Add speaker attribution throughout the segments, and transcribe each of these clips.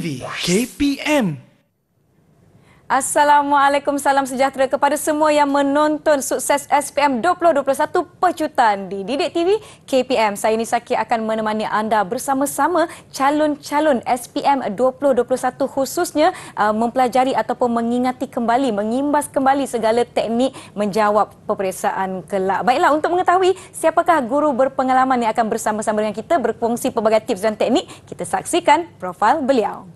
Speaker 1: TV KPM
Speaker 2: Assalamualaikum, salam sejahtera kepada semua yang menonton sukses SPM 2021 pecutan di Didik TV KPM. Saya Nisaki akan menemani anda bersama-sama calon-calon SPM 2021 khususnya uh, mempelajari ataupun mengingati kembali, mengimbas kembali segala teknik menjawab peperiksaan kelak. Baiklah, untuk mengetahui siapakah guru berpengalaman yang akan bersama-sama dengan kita berkongsi pelbagai tips dan teknik, kita saksikan profil beliau.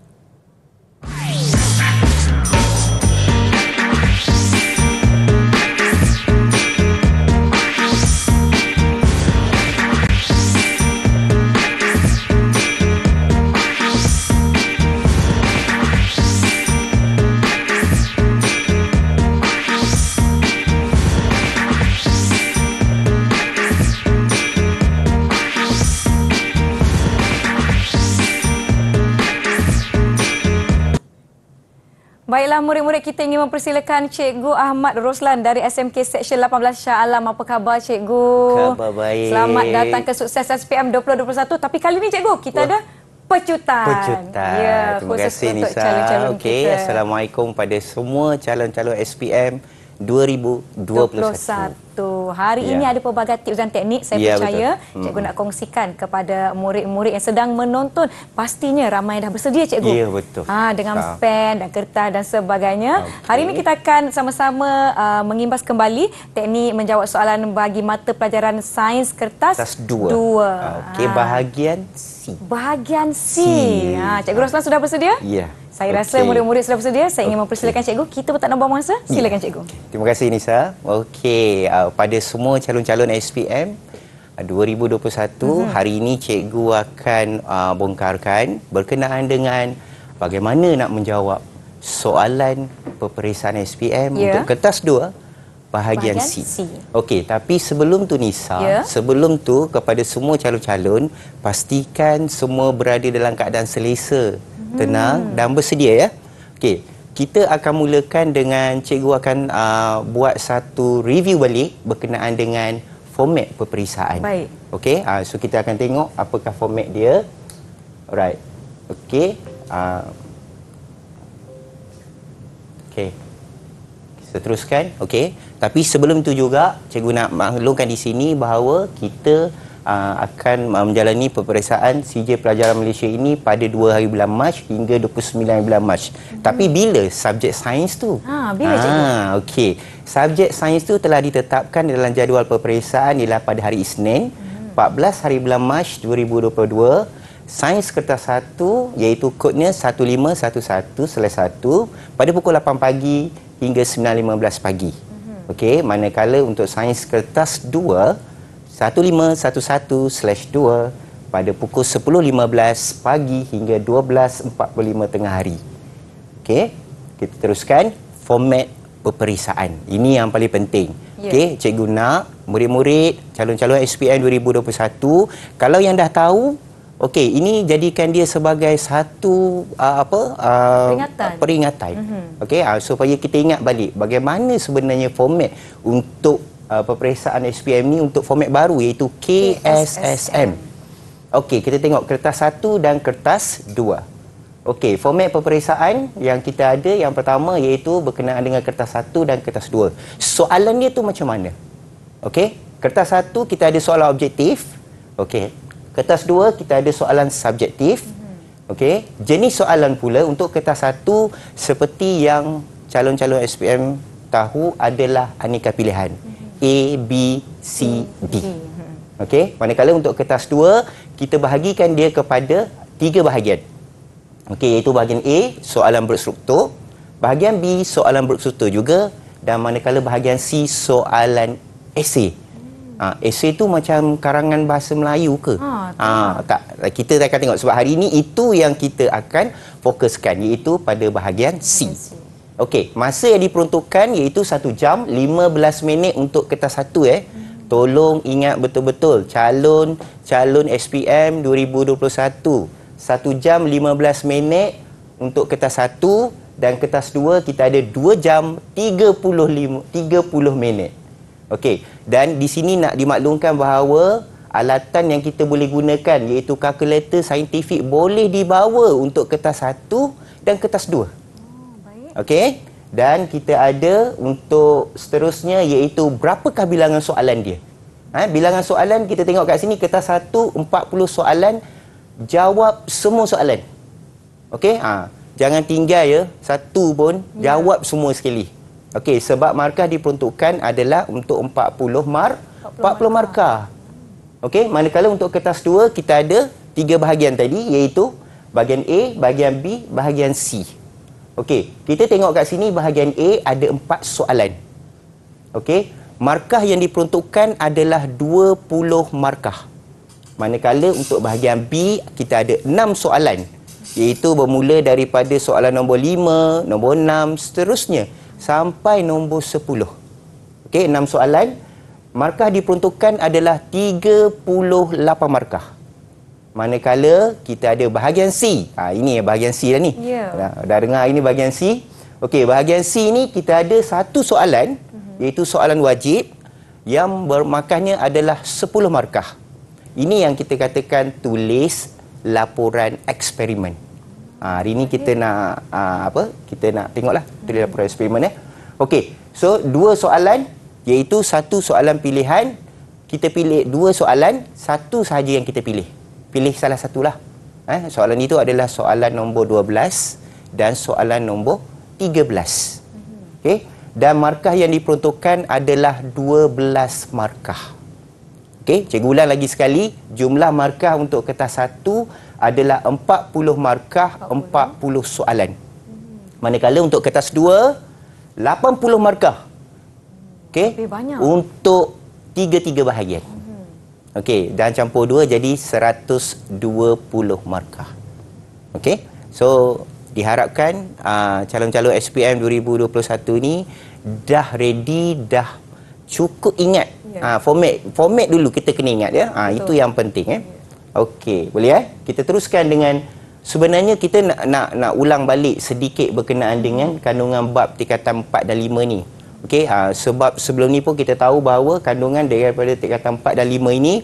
Speaker 2: Baiklah murid-murid kita ingin mempersilakan Cikgu Ahmad Roslan dari SMK Seksyen 18 Shah Alam. Apa khabar Cikgu?
Speaker 3: Khabar baik.
Speaker 2: Selamat datang ke Sukses SPM 2021. Tapi kali ini Cikgu, kita Wah. ada pecutan.
Speaker 3: Pecutan. Ya, Terima kasih Nisa. Kita. Assalamualaikum pada semua calon-calon SPM 2021.
Speaker 2: 21. Hari ya. ini ada pelbagai tips dan teknik saya ya, percaya betul. cikgu hmm. nak kongsikan kepada murid-murid yang sedang menonton. Pastinya ramai dah bersedia cikgu.
Speaker 3: Ya betul.
Speaker 2: Ha dengan ha. pen dan kertas dan sebagainya. Okay. Hari ini kita akan sama-sama uh, mengimbas kembali teknik menjawab soalan bagi mata pelajaran sains kertas
Speaker 3: 2. Okey, bahagian C.
Speaker 2: Bahagian C. C. Ha cikgu Roslan sudah bersedia?
Speaker 3: Ya.
Speaker 2: Saya okay. rasa murid-murid sudah bersedia. Saya ingin mempersilakan cikgu. Kita pun tak nak buang masa. Silakan cikgu.
Speaker 3: Terima kasih Nisa. Okey, uh, pada semua calon-calon SPM 2021, mm-hmm. hari ini cikgu akan uh, bongkarkan berkenaan dengan bagaimana nak menjawab soalan peperiksaan SPM yeah. untuk kertas 2 bahagian, bahagian C. C. Okey, tapi sebelum tu Nisa, yeah. sebelum tu kepada semua calon-calon pastikan semua berada dalam keadaan selesa tenang hmm. dan bersedia ya. Okey, kita akan mulakan dengan cikgu akan uh, buat satu review balik berkenaan dengan format peperiksaan.
Speaker 2: Baik.
Speaker 3: Okey, uh, so kita akan tengok apakah format dia. Alright. Okey. Uh, Okey. Kita teruskan. Okey. Tapi sebelum itu juga cikgu nak maklumkan di sini bahawa kita uh, akan uh, menjalani peperiksaan CJ Pelajaran Malaysia ini pada 2 hari bulan Mac hingga 29 bulan Mac. Hmm. Tapi bila subjek sains tu?
Speaker 2: Ha, bila ha, cikgu?
Speaker 3: okey. Subjek sains tu telah ditetapkan dalam jadual peperiksaan ialah pada hari Isnin, hmm. 14 hari bulan Mac 2022. Sains kertas 1 iaitu kodnya 1511/1 pada pukul 8 pagi hingga 9.15 pagi. Hmm. Okey, manakala untuk sains kertas 2 1511/2 pada pukul 10.15 pagi hingga 12.45 tengah hari. Okey, kita teruskan format peperiksaan. Ini yang paling penting. Yeah. Okey, cikgu nak murid-murid calon-calon SPM 2021 kalau yang dah tahu Okey, ini jadikan dia sebagai satu uh, apa
Speaker 2: uh, peringatan.
Speaker 3: peringatan. Mm-hmm. Okey, uh, supaya kita ingat balik bagaimana sebenarnya format untuk uh, peperiksaan SPM ni untuk format baru iaitu KSSM. Okey, kita tengok kertas satu dan kertas dua. Okey, format peperiksaan yang kita ada yang pertama iaitu berkenaan dengan kertas satu dan kertas dua. Soalan dia tu macam mana? Okey, kertas satu kita ada soalan objektif. Okey, kertas dua kita ada soalan subjektif. Okey, jenis soalan pula untuk kertas satu seperti yang calon-calon SPM tahu adalah aneka pilihan. A, B, C, D. Okey, manakala untuk kertas dua, kita bahagikan dia kepada tiga bahagian. Okey, iaitu bahagian A, soalan berstruktur. Bahagian B, soalan berstruktur juga. Dan manakala bahagian C, soalan esei. Ha, esei tu macam karangan bahasa Melayu ke? Ha, ha, tak. Kita akan tengok sebab hari ini itu yang kita akan fokuskan iaitu pada bahagian C. C. Okey, masa yang diperuntukkan iaitu 1 jam 15 minit untuk kertas satu eh. Tolong ingat betul-betul calon calon SPM 2021. 1 jam 15 minit untuk kertas satu dan kertas dua kita ada 2 jam 35 30 minit. Okey, dan di sini nak dimaklumkan bahawa alatan yang kita boleh gunakan iaitu kalkulator saintifik boleh dibawa untuk kertas satu dan kertas dua. Okey? Dan kita ada untuk seterusnya iaitu berapakah bilangan soalan dia. Ha, bilangan soalan kita tengok kat sini kertas satu 40 soalan jawab semua soalan. Okey? Ha, jangan tinggal ya satu pun
Speaker 2: Ya.
Speaker 3: jawab semua sekali. Okey, sebab markah diperuntukkan adalah untuk 40 mar 40 markah. Okey, manakala untuk kertas dua kita ada tiga bahagian tadi iaitu bahagian A, bahagian B, bahagian C. Okey, kita tengok kat sini bahagian A ada empat soalan. Okey, markah yang diperuntukkan adalah 20 markah. Manakala untuk bahagian B kita ada 6 soalan iaitu bermula daripada soalan nombor 5, nombor 6 seterusnya sampai nombor 10. Okey, 6 soalan. Markah diperuntukkan adalah 38 markah. Manakala kita ada bahagian C. Ha, ini bahagian C dah ni.
Speaker 2: Ya.
Speaker 3: Dah, dah dengar ini bahagian C. Okey, bahagian C ni kita ada satu soalan uh-huh. iaitu soalan wajib yang bermarkahnya adalah 10 markah. Ini yang kita katakan tulis laporan eksperimen. Ha, hari ni kita nak ha, apa? Kita nak tengoklah tulis laporan eksperimen eh. Okey, so dua soalan iaitu satu soalan pilihan kita pilih dua soalan, satu sahaja yang kita pilih. Pilih salah satulah. Eh, soalan itu adalah soalan nombor 12 dan soalan nombor 13. Okey, dan markah yang diperuntukkan adalah 12 markah. Okey, cikgu ulang lagi sekali, jumlah markah untuk kertas satu adalah 40 markah, 40, 40 soalan. Manakala untuk kertas dua, 80 markah. Okey, untuk tiga-tiga bahagian. Okey, dan campur dua jadi 120 markah. Okey, so diharapkan uh, calon-calon SPM 2021 ni dah ready, dah cukup ingat.
Speaker 2: Ya.
Speaker 3: Yeah. Uh, format format dulu kita kena ingat ya. Uh,
Speaker 2: Betul.
Speaker 3: itu yang penting eh. Okey, boleh eh? Kita teruskan dengan sebenarnya kita nak nak nak ulang balik sedikit berkenaan dengan kandungan bab tingkatan 4 dan 5 ni. Okey, uh, sebab sebelum ni pun kita tahu bahawa kandungan daripada tingkatan 4 dan 5 ini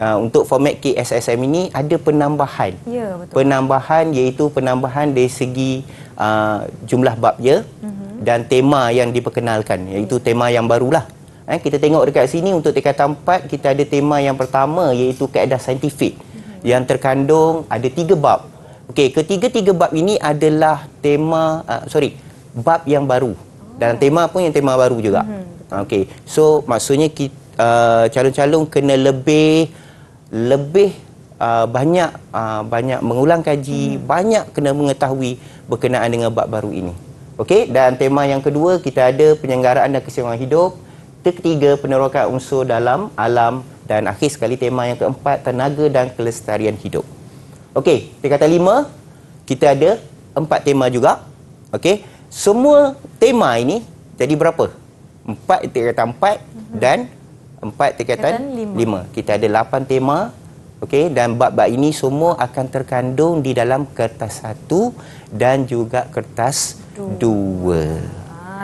Speaker 3: uh, untuk format KSSM ini ada penambahan.
Speaker 2: Ya, betul.
Speaker 3: Penambahan iaitu penambahan dari segi uh, jumlah bab dia mm-hmm. dan tema yang diperkenalkan iaitu tema yang barulah. Eh, kita tengok dekat sini untuk tingkatan 4 kita ada tema yang pertama iaitu kaedah saintifik mm-hmm. yang terkandung ada tiga bab. Okey, ketiga-tiga bab ini adalah tema uh, sorry, bab yang baru. Dan tema pun yang tema baru juga. Mm-hmm. Okey. So maksudnya kita uh, calon-calon kena lebih lebih uh, banyak uh, banyak mengulang kaji, hmm. banyak kena mengetahui berkenaan dengan bab baru ini. Okey, dan tema yang kedua kita ada penyelenggaraan dan keseimbangan hidup. Ketiga, penerokan unsur dalam alam dan akhir sekali tema yang keempat tenaga dan kelestarian hidup. Okey, tingkatan lima kita ada empat tema juga. Okey, semua tema ini jadi berapa? Empat tingkatan empat mhm. dan empat tingkatan
Speaker 2: lima.
Speaker 3: lima. Kita ada lapan tema okay? dan bab-bab ini semua akan terkandung di dalam kertas satu dan juga kertas dua.
Speaker 2: dua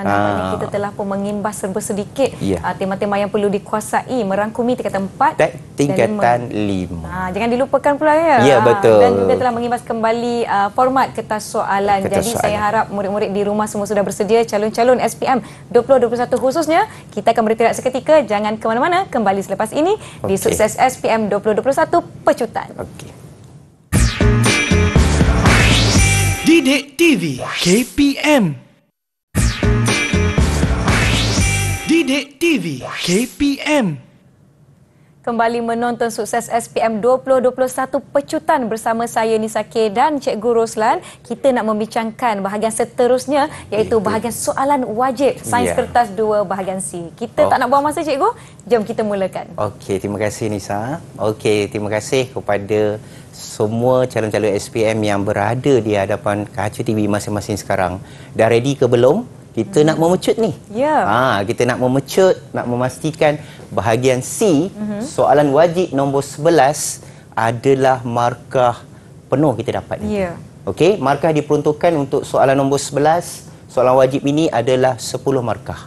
Speaker 2: pandangan Aa.
Speaker 3: Ah.
Speaker 2: kami kita telah pun mengimbas serba sedikit
Speaker 3: ya.
Speaker 2: ah, tema-tema yeah. yang perlu dikuasai merangkumi tingkatan 4
Speaker 3: Dan tingkatan 5 Aa,
Speaker 2: ah, jangan dilupakan pula ya yeah,
Speaker 3: betul.
Speaker 2: dan kita telah mengimbas kembali uh, format kertas soalan
Speaker 3: kertas
Speaker 2: jadi
Speaker 3: soalan.
Speaker 2: saya harap murid-murid di rumah semua sudah bersedia calon-calon SPM 2021 khususnya kita akan bertindak seketika jangan ke mana-mana kembali selepas ini okay.
Speaker 3: di
Speaker 2: sukses SPM 2021 pecutan
Speaker 3: okey
Speaker 1: Didik TV KPM Didik TV KPM
Speaker 2: Kembali menonton sukses SPM 2021 Pecutan bersama saya Nisa K dan Cikgu Roslan. Kita nak membincangkan bahagian seterusnya iaitu bahagian soalan wajib Sains
Speaker 3: Ya.
Speaker 2: Kertas 2 bahagian C. Kita
Speaker 3: Oh.
Speaker 2: tak nak buang masa Cikgu, jom kita mulakan.
Speaker 3: Okey, terima kasih Nisa. Okey, terima kasih kepada semua calon-calon SPM yang berada di hadapan kaca TV masing-masing sekarang. Dah ready ke belum? Kita nak memecut ni.
Speaker 2: Ya.
Speaker 3: Ha, kita nak memecut, nak memastikan bahagian C, soalan wajib nombor 11 adalah markah penuh kita dapat.
Speaker 2: Ya.
Speaker 3: Okey, markah diperuntukkan untuk soalan nombor 11. Soalan wajib ini adalah 10 markah.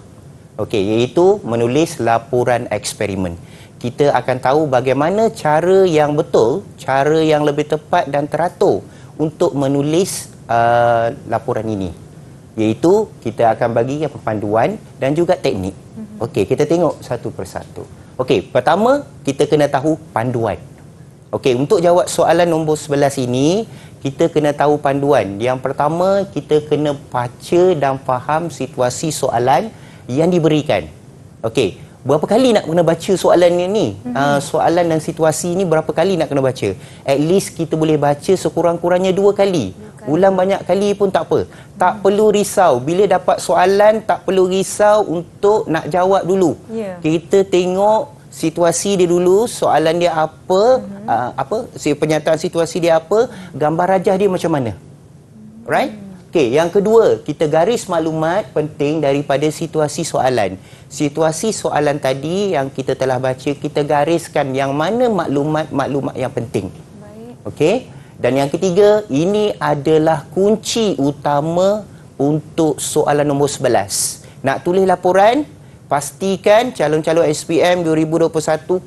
Speaker 3: Okey, iaitu menulis laporan eksperimen. kita akan tahu bagaimana cara yang betul, cara yang lebih tepat dan teratur untuk menulis uh, laporan ini. Iaitu kita akan bagi apa panduan dan juga teknik. Mm-hmm. Okey, kita tengok satu persatu. Okey, pertama kita kena tahu panduan. Okey, untuk jawab soalan nombor 11 ini, kita kena tahu panduan. Yang pertama, kita kena baca dan faham situasi soalan yang diberikan. Okey, berapa kali nak kena baca soalan ni mm-hmm. uh, soalan dan situasi ni berapa kali nak kena baca at least kita boleh baca sekurang-kurangnya dua kali okay. Ulang banyak kali pun tak apa tak mm. perlu risau bila dapat soalan tak perlu risau untuk nak jawab dulu yeah. kita tengok situasi dia dulu soalan dia apa mm-hmm. uh, apa si penyataan situasi dia apa gambar rajah dia macam mana right mm. Okey, yang kedua, kita garis maklumat penting daripada situasi soalan. Situasi soalan tadi yang kita telah baca, kita gariskan yang mana maklumat-maklumat yang penting. Baik. Okey? Dan yang ketiga, ini adalah kunci utama untuk soalan nombor 11. Nak tulis laporan, pastikan calon-calon SPM 2021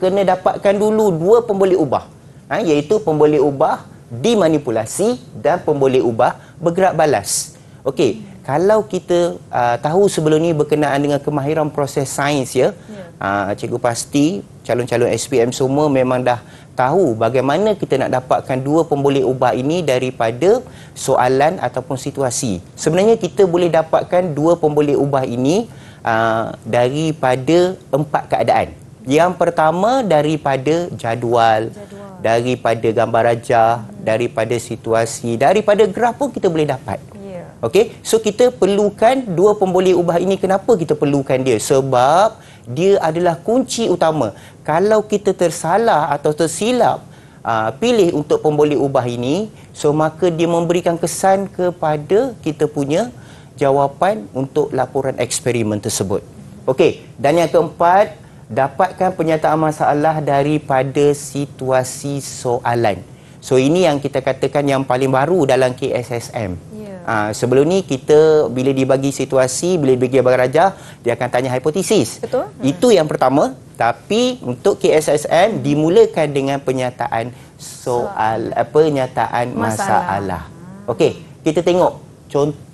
Speaker 3: kena dapatkan dulu dua pemboleh ubah. Ha, iaitu pemboleh ubah dimanipulasi dan pemboleh ubah bergerak balas. Okey, kalau kita uh, tahu sebelum ni berkenaan dengan kemahiran proses sains ya, yeah. uh, cikgu pasti calon-calon SPM semua memang dah tahu bagaimana kita nak dapatkan dua pemboleh ubah ini daripada soalan ataupun situasi. Sebenarnya kita boleh dapatkan dua pemboleh ubah ini uh, daripada empat keadaan. Yang pertama daripada jadual. jadual daripada gambar rajah, hmm. daripada situasi, daripada graf pun kita boleh dapat. Yeah. Okey, so kita perlukan dua pemboleh ubah ini. Kenapa kita perlukan dia? Sebab dia adalah kunci utama. Kalau kita tersalah atau tersilap uh, pilih untuk pemboleh ubah ini, so maka dia memberikan kesan kepada kita punya jawapan untuk laporan eksperimen tersebut. Okey, dan yang keempat, dapatkan penyataan masalah daripada situasi soalan. So ini yang kita katakan yang paling baru dalam KSSM. Yeah. Ha, sebelum ni kita bila dibagi situasi, bila dibagi abang raja, dia akan tanya hipotesis. Betul. Hmm. Itu yang pertama. Tapi untuk KSSM dimulakan dengan penyataan soal, apa penyataan masalah. masalah. Okey, kita tengok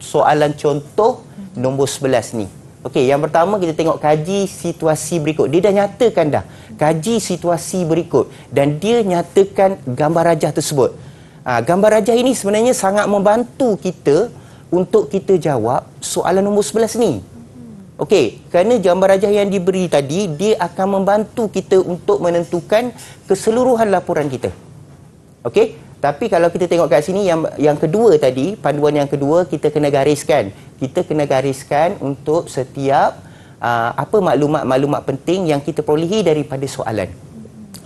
Speaker 3: soalan contoh nombor 11 ni. Okey, yang pertama kita tengok kaji situasi berikut. Dia dah nyatakan dah kaji situasi berikut dan dia nyatakan gambar rajah tersebut. Ha, gambar rajah ini sebenarnya sangat membantu kita untuk kita jawab soalan nombor 11 ni. Okey, kerana gambar rajah yang diberi tadi dia akan membantu kita untuk menentukan keseluruhan laporan kita. Okey, tapi kalau kita tengok kat sini yang yang kedua tadi, panduan yang kedua kita kena gariskan kita kena gariskan untuk setiap uh, apa maklumat-maklumat penting yang kita perolehi daripada soalan.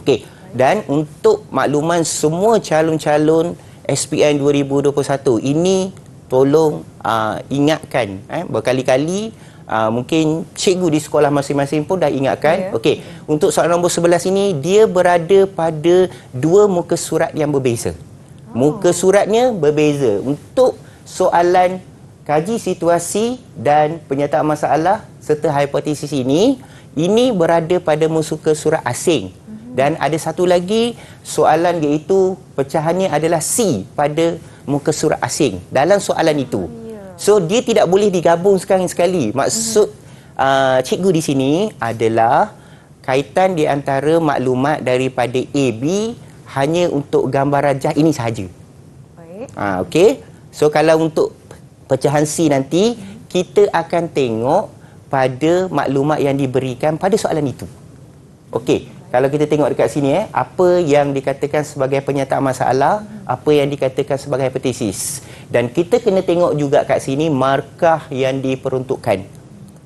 Speaker 3: Okey. Dan untuk makluman semua calon-calon SPM 2021 ini tolong uh, ingatkan eh berkali-kali uh, mungkin cikgu di sekolah masing-masing pun dah ingatkan. Yeah. Okey. Untuk soalan nombor 11 ini dia berada pada dua muka surat yang berbeza. Oh. Muka suratnya berbeza. Untuk soalan kaji situasi dan penyataan masalah serta hipotesis ini ini berada pada muka surat asing. Dan ada satu lagi soalan iaitu pecahannya adalah C pada muka surat asing dalam soalan itu ya. so dia tidak boleh digabung sekali-sekali maksud uh, cikgu di sini adalah kaitan di antara maklumat daripada A B hanya untuk gambar rajah ini sahaja. Baik. Ah okey. So kalau untuk pecahan C nanti kita akan tengok pada maklumat yang diberikan pada soalan itu. Okey, kalau kita tengok dekat sini eh, apa yang dikatakan sebagai penyataan masalah, apa yang dikatakan sebagai hipotesis. Dan kita kena tengok juga kat sini markah yang diperuntukkan.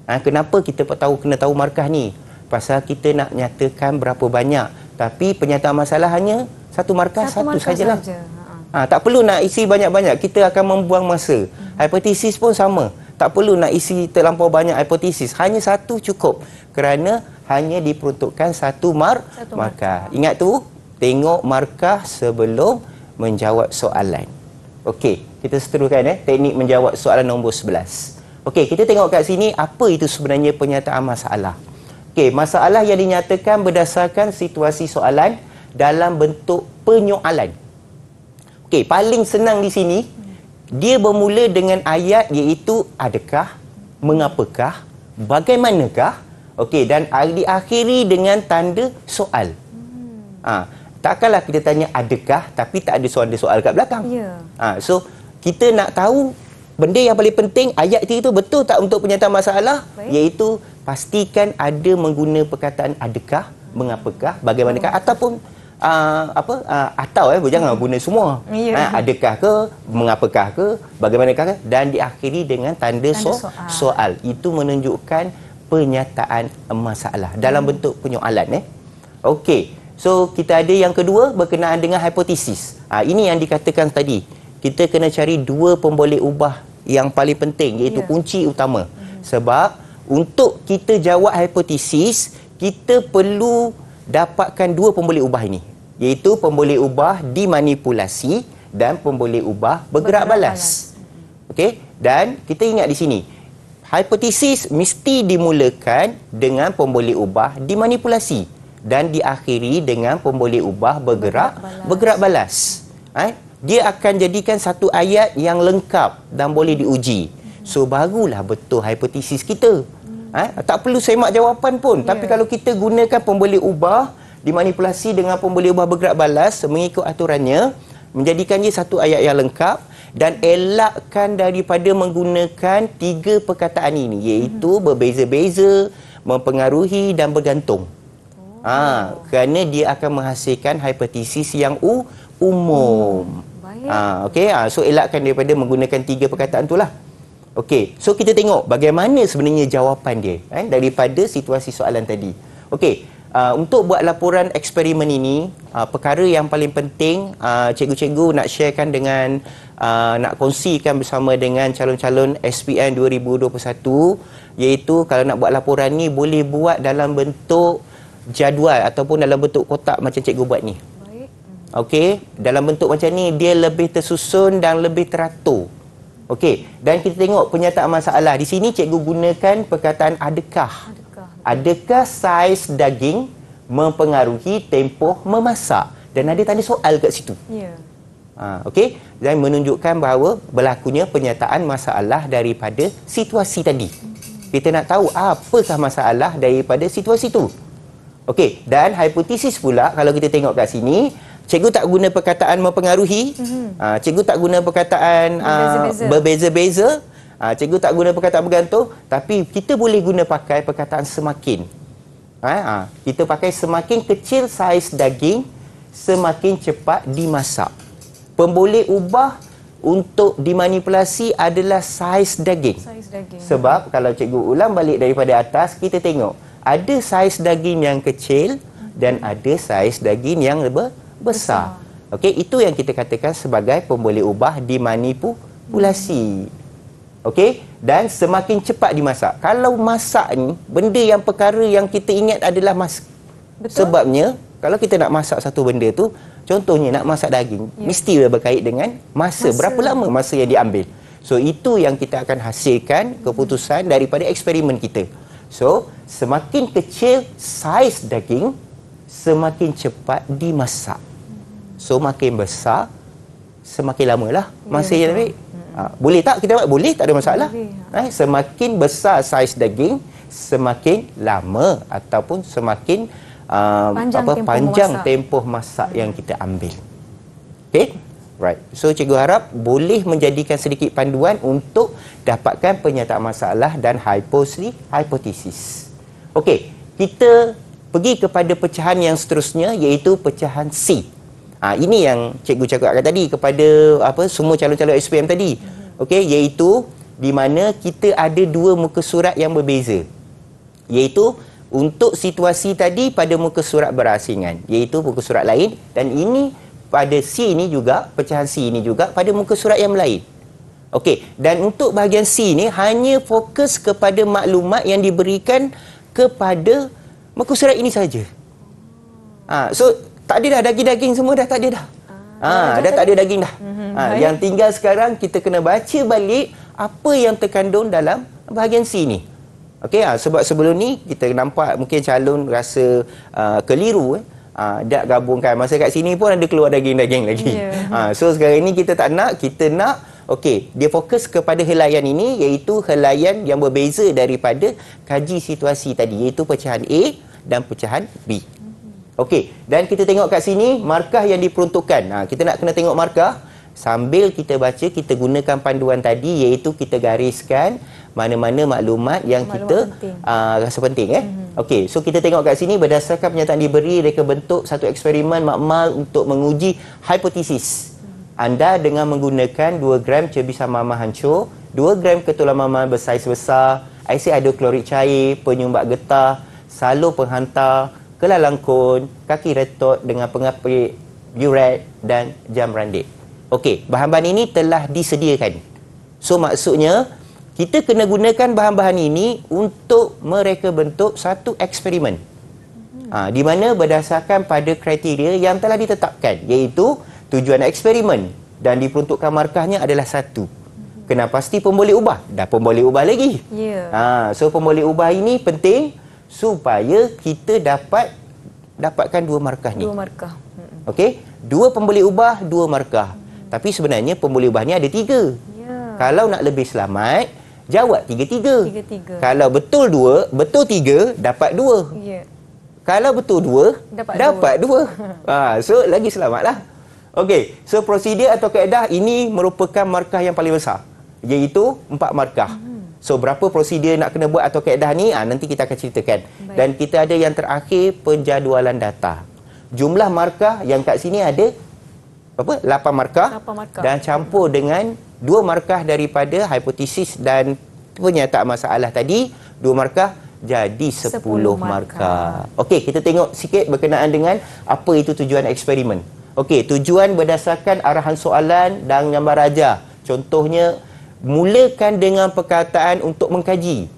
Speaker 3: Ha, kenapa kita tahu kena tahu markah ni? Pasal kita nak nyatakan berapa banyak. Tapi penyataan masalah hanya satu markah, satu, satu sajalah. Saja. Ha, tak perlu nak isi banyak-banyak. Kita akan membuang masa. Hipotesis pun sama. Tak perlu nak isi terlampau banyak hipotesis. Hanya satu cukup. Kerana hanya diperuntukkan satu mar satu markah. markah. Ingat tu, tengok markah sebelum menjawab soalan. Okey, kita seteruskan eh teknik menjawab soalan nombor 11. Okey, kita tengok kat sini apa itu sebenarnya penyataan masalah. Okey, masalah yang dinyatakan berdasarkan situasi soalan dalam bentuk penyoalan. Okey, paling senang di sini dia bermula dengan ayat iaitu adakah, mengapakah, bagaimanakah. Okey, dan diakhiri dengan tanda soal. Ha, takkanlah kita tanya adakah tapi tak ada soal-soal kat belakang.
Speaker 2: Ya.
Speaker 3: Ha, so kita nak tahu benda yang paling penting ayat itu betul tak untuk penyataan masalah
Speaker 2: Baik.
Speaker 3: iaitu pastikan ada mengguna perkataan adakah, mengapakah, bagaimanakah
Speaker 2: Oh.
Speaker 3: ataupun uh, apa uh, atau eh jangan guna semua.
Speaker 2: Ya.
Speaker 3: Ha, adakah ke, mengapakah ke, bagaimanakah ke dan diakhiri dengan tanda,
Speaker 2: Tanda
Speaker 3: so,
Speaker 2: soal.
Speaker 3: soal. Itu menunjukkan penyataan masalah dalam bentuk penyoalan eh. Okey. So kita ada yang kedua berkenaan dengan hipotesis. Ha, ini yang dikatakan tadi. Kita kena cari dua pemboleh ubah yang paling penting iaitu
Speaker 2: Ya.
Speaker 3: kunci utama. Sebab untuk kita jawab hipotesis, kita perlu dapatkan dua pemboleh ubah ini. Iaitu pemboleh ubah dimanipulasi dan pemboleh ubah bergerak,
Speaker 2: Bergerak
Speaker 3: balas. Okey? Dan kita ingat di sini, hipotesis mesti dimulakan dengan pemboleh ubah dimanipulasi dan diakhiri dengan pemboleh ubah bergerak
Speaker 2: Bergerak balas.
Speaker 3: bergerak balas. Eh? Dia akan jadikan satu ayat yang lengkap dan boleh diuji. So barulah betul hipotesis kita. Eh? Tak perlu semak jawapan pun. Tapi
Speaker 2: Ya.
Speaker 3: kalau kita gunakan pemboleh ubah dimanipulasi dengan pemboleh ubah bergerak balas mengikut aturannya menjadikan dia satu ayat yang lengkap dan elakkan daripada menggunakan tiga perkataan ini iaitu berbeza-beza, mempengaruhi dan bergantung. Ha, kerana dia akan menghasilkan hipotesis yang u, umum.
Speaker 2: Baik.
Speaker 3: Ha, okey, ha, so elakkan daripada menggunakan tiga perkataan itulah. Okey, so kita tengok bagaimana sebenarnya jawapan dia eh, daripada situasi soalan tadi. Okey, uh, untuk buat laporan eksperimen ini, uh, perkara yang paling penting uh, cikgu-cikgu nak sharekan dengan uh, nak kongsikan bersama dengan calon-calon SPM 2021 iaitu kalau nak buat laporan ni boleh buat dalam bentuk jadual ataupun dalam bentuk kotak macam cikgu buat ni. Okey, dalam bentuk macam ni dia lebih tersusun dan lebih teratur. Okey, dan kita tengok penyataan masalah. Di sini cikgu gunakan perkataan adakah.
Speaker 2: Adakah?
Speaker 3: Adakah saiz daging mempengaruhi tempoh memasak? Dan ada tanda soal kat situ.
Speaker 2: Ya.
Speaker 3: Ha, Okey, dan menunjukkan bahawa berlakunya penyataan masalah daripada situasi tadi. Kita nak tahu apakah masalah daripada situasi itu. Okey, dan hipotesis pula kalau kita tengok kat sini, cikgu tak guna perkataan mempengaruhi, mm-hmm. uh, cikgu tak guna perkataan
Speaker 2: Berbeza-beza.
Speaker 3: berbeza-beza, uh, cikgu tak guna perkataan bergantung, tapi kita boleh guna pakai perkataan semakin. Ha, ha, kita pakai semakin kecil saiz daging, semakin cepat dimasak. Pemboleh ubah untuk dimanipulasi adalah saiz daging.
Speaker 2: Saiz daging.
Speaker 3: Sebab kalau cikgu ulang balik daripada atas, kita tengok ada saiz daging yang kecil dan ada saiz daging yang lebih besar. Okey, itu yang kita katakan sebagai pemboleh ubah dimanipulasi. Okey, dan semakin cepat dimasak. Kalau masak ni, benda yang perkara yang kita ingat adalah mas.
Speaker 2: Betul.
Speaker 3: Sebabnya kalau kita nak masak satu benda tu, contohnya nak masak daging,
Speaker 2: Ya.
Speaker 3: mesti dia berkait dengan masa.
Speaker 2: Masa.
Speaker 3: Berapa lama masa yang diambil. So itu yang kita akan hasilkan keputusan daripada eksperimen kita. So semakin kecil saiz daging, semakin cepat dimasak. So makin besar, semakin lama lah masa
Speaker 2: Ya,
Speaker 3: yang
Speaker 2: betul.
Speaker 3: ambil. Ha, boleh tak kita buat? Boleh, tak ada masalah.
Speaker 2: Boleh,
Speaker 3: Eh, semakin besar saiz daging, semakin lama ataupun semakin uh,
Speaker 2: Panjang
Speaker 3: apa
Speaker 2: tempoh
Speaker 3: panjang
Speaker 2: memasak.
Speaker 3: tempoh masak yang kita ambil. Okay? Right. So cikgu harap boleh menjadikan sedikit panduan untuk dapatkan penyataan masalah dan hipotesis. hipotesis. Okey, kita pergi kepada pecahan yang seterusnya iaitu pecahan C. Ha, ini yang cikgu cakapkan tadi kepada apa semua calon-calon SPM tadi. Okey, iaitu di mana kita ada dua muka surat yang berbeza. Iaitu untuk situasi tadi pada muka surat berasingan iaitu muka surat lain dan ini pada C ini juga pecahan C ini juga pada muka surat yang lain. Okey, dan untuk bahagian C ni hanya fokus kepada maklumat yang diberikan kepada muka surat ini saja. Ha, so tak ada dah daging-daging semua dah tak ada dah. Ha, dah tak ada daging dah. Ha, yang tinggal sekarang kita kena baca balik apa yang terkandung dalam bahagian C ni. Okey, ha, sebab sebelum ni kita nampak mungkin calon rasa uh, keliru eh. Ha, dak gabungkan masa kat sini pun ada keluar daging-daging lagi.
Speaker 2: Ya.
Speaker 3: Ha, so sekarang ni kita tak nak, kita nak okey, dia fokus kepada helaian ini iaitu helaian yang berbeza daripada kaji situasi tadi iaitu pecahan A dan pecahan B. Okey, dan kita tengok kat sini markah yang diperuntukkan. Ha, kita nak kena tengok markah sambil kita baca kita gunakan panduan tadi iaitu kita gariskan mana-mana maklumat yang
Speaker 2: Maklumat
Speaker 3: kita
Speaker 2: penting.
Speaker 3: uh, rasa penting eh. Mm-hmm. Okey, so kita tengok kat sini berdasarkan pernyataan diberi reka bentuk satu eksperimen makmal untuk menguji hipotesis. Anda dengan menggunakan 2 gram cebisan mama hancur, 2 gram ketulan mama bersaiz besar, asid hidroklorik cair, penyumbat getah, salur penghantar, kelalang kon, kaki retot dengan pengapit uret dan jam randik. Okey, bahan-bahan ini telah disediakan. So maksudnya kita kena gunakan bahan-bahan ini untuk mereka bentuk satu eksperimen. Ha, di mana berdasarkan pada kriteria yang telah ditetapkan iaitu tujuan eksperimen dan diperuntukkan markahnya adalah satu. Kena pasti pun boleh ubah. Dah pun boleh ubah lagi.
Speaker 2: Ya.
Speaker 3: Ha, so pun boleh ubah ini penting supaya kita dapat dapatkan dua markah ni.
Speaker 2: Dua markah.
Speaker 3: Okey, dua pembeli ubah, dua markah. Tapi sebenarnya pembeli ubah ni ada tiga.
Speaker 2: Ya.
Speaker 3: Kalau nak lebih selamat, jawab tiga-tiga.
Speaker 2: Tiga-tiga.
Speaker 3: Kalau betul dua, betul tiga, dapat dua.
Speaker 2: Ya.
Speaker 3: Kalau betul dua,
Speaker 2: Dapat
Speaker 3: dapat dua. ha, so, lagi selamatlah. Okey, so prosedur atau kaedah ini merupakan markah yang paling besar. Iaitu empat markah. So, berapa prosedur nak kena buat atau kaedah ni, ha, nanti kita akan ceritakan.
Speaker 2: Baik.
Speaker 3: Dan kita ada yang terakhir, penjadualan data. Jumlah markah yang kat sini ada apa? 8 markah.
Speaker 2: Lapan markah.
Speaker 3: Dan campur dengan dua markah daripada hipotesis dan pernyataan masalah tadi, dua markah jadi 10
Speaker 2: Sepuluh
Speaker 3: markah. Okey, kita tengok sikit berkenaan dengan apa itu tujuan eksperimen. Okey, tujuan berdasarkan arahan soalan dan gambar rajah. Contohnya, mulakan dengan perkataan untuk mengkaji.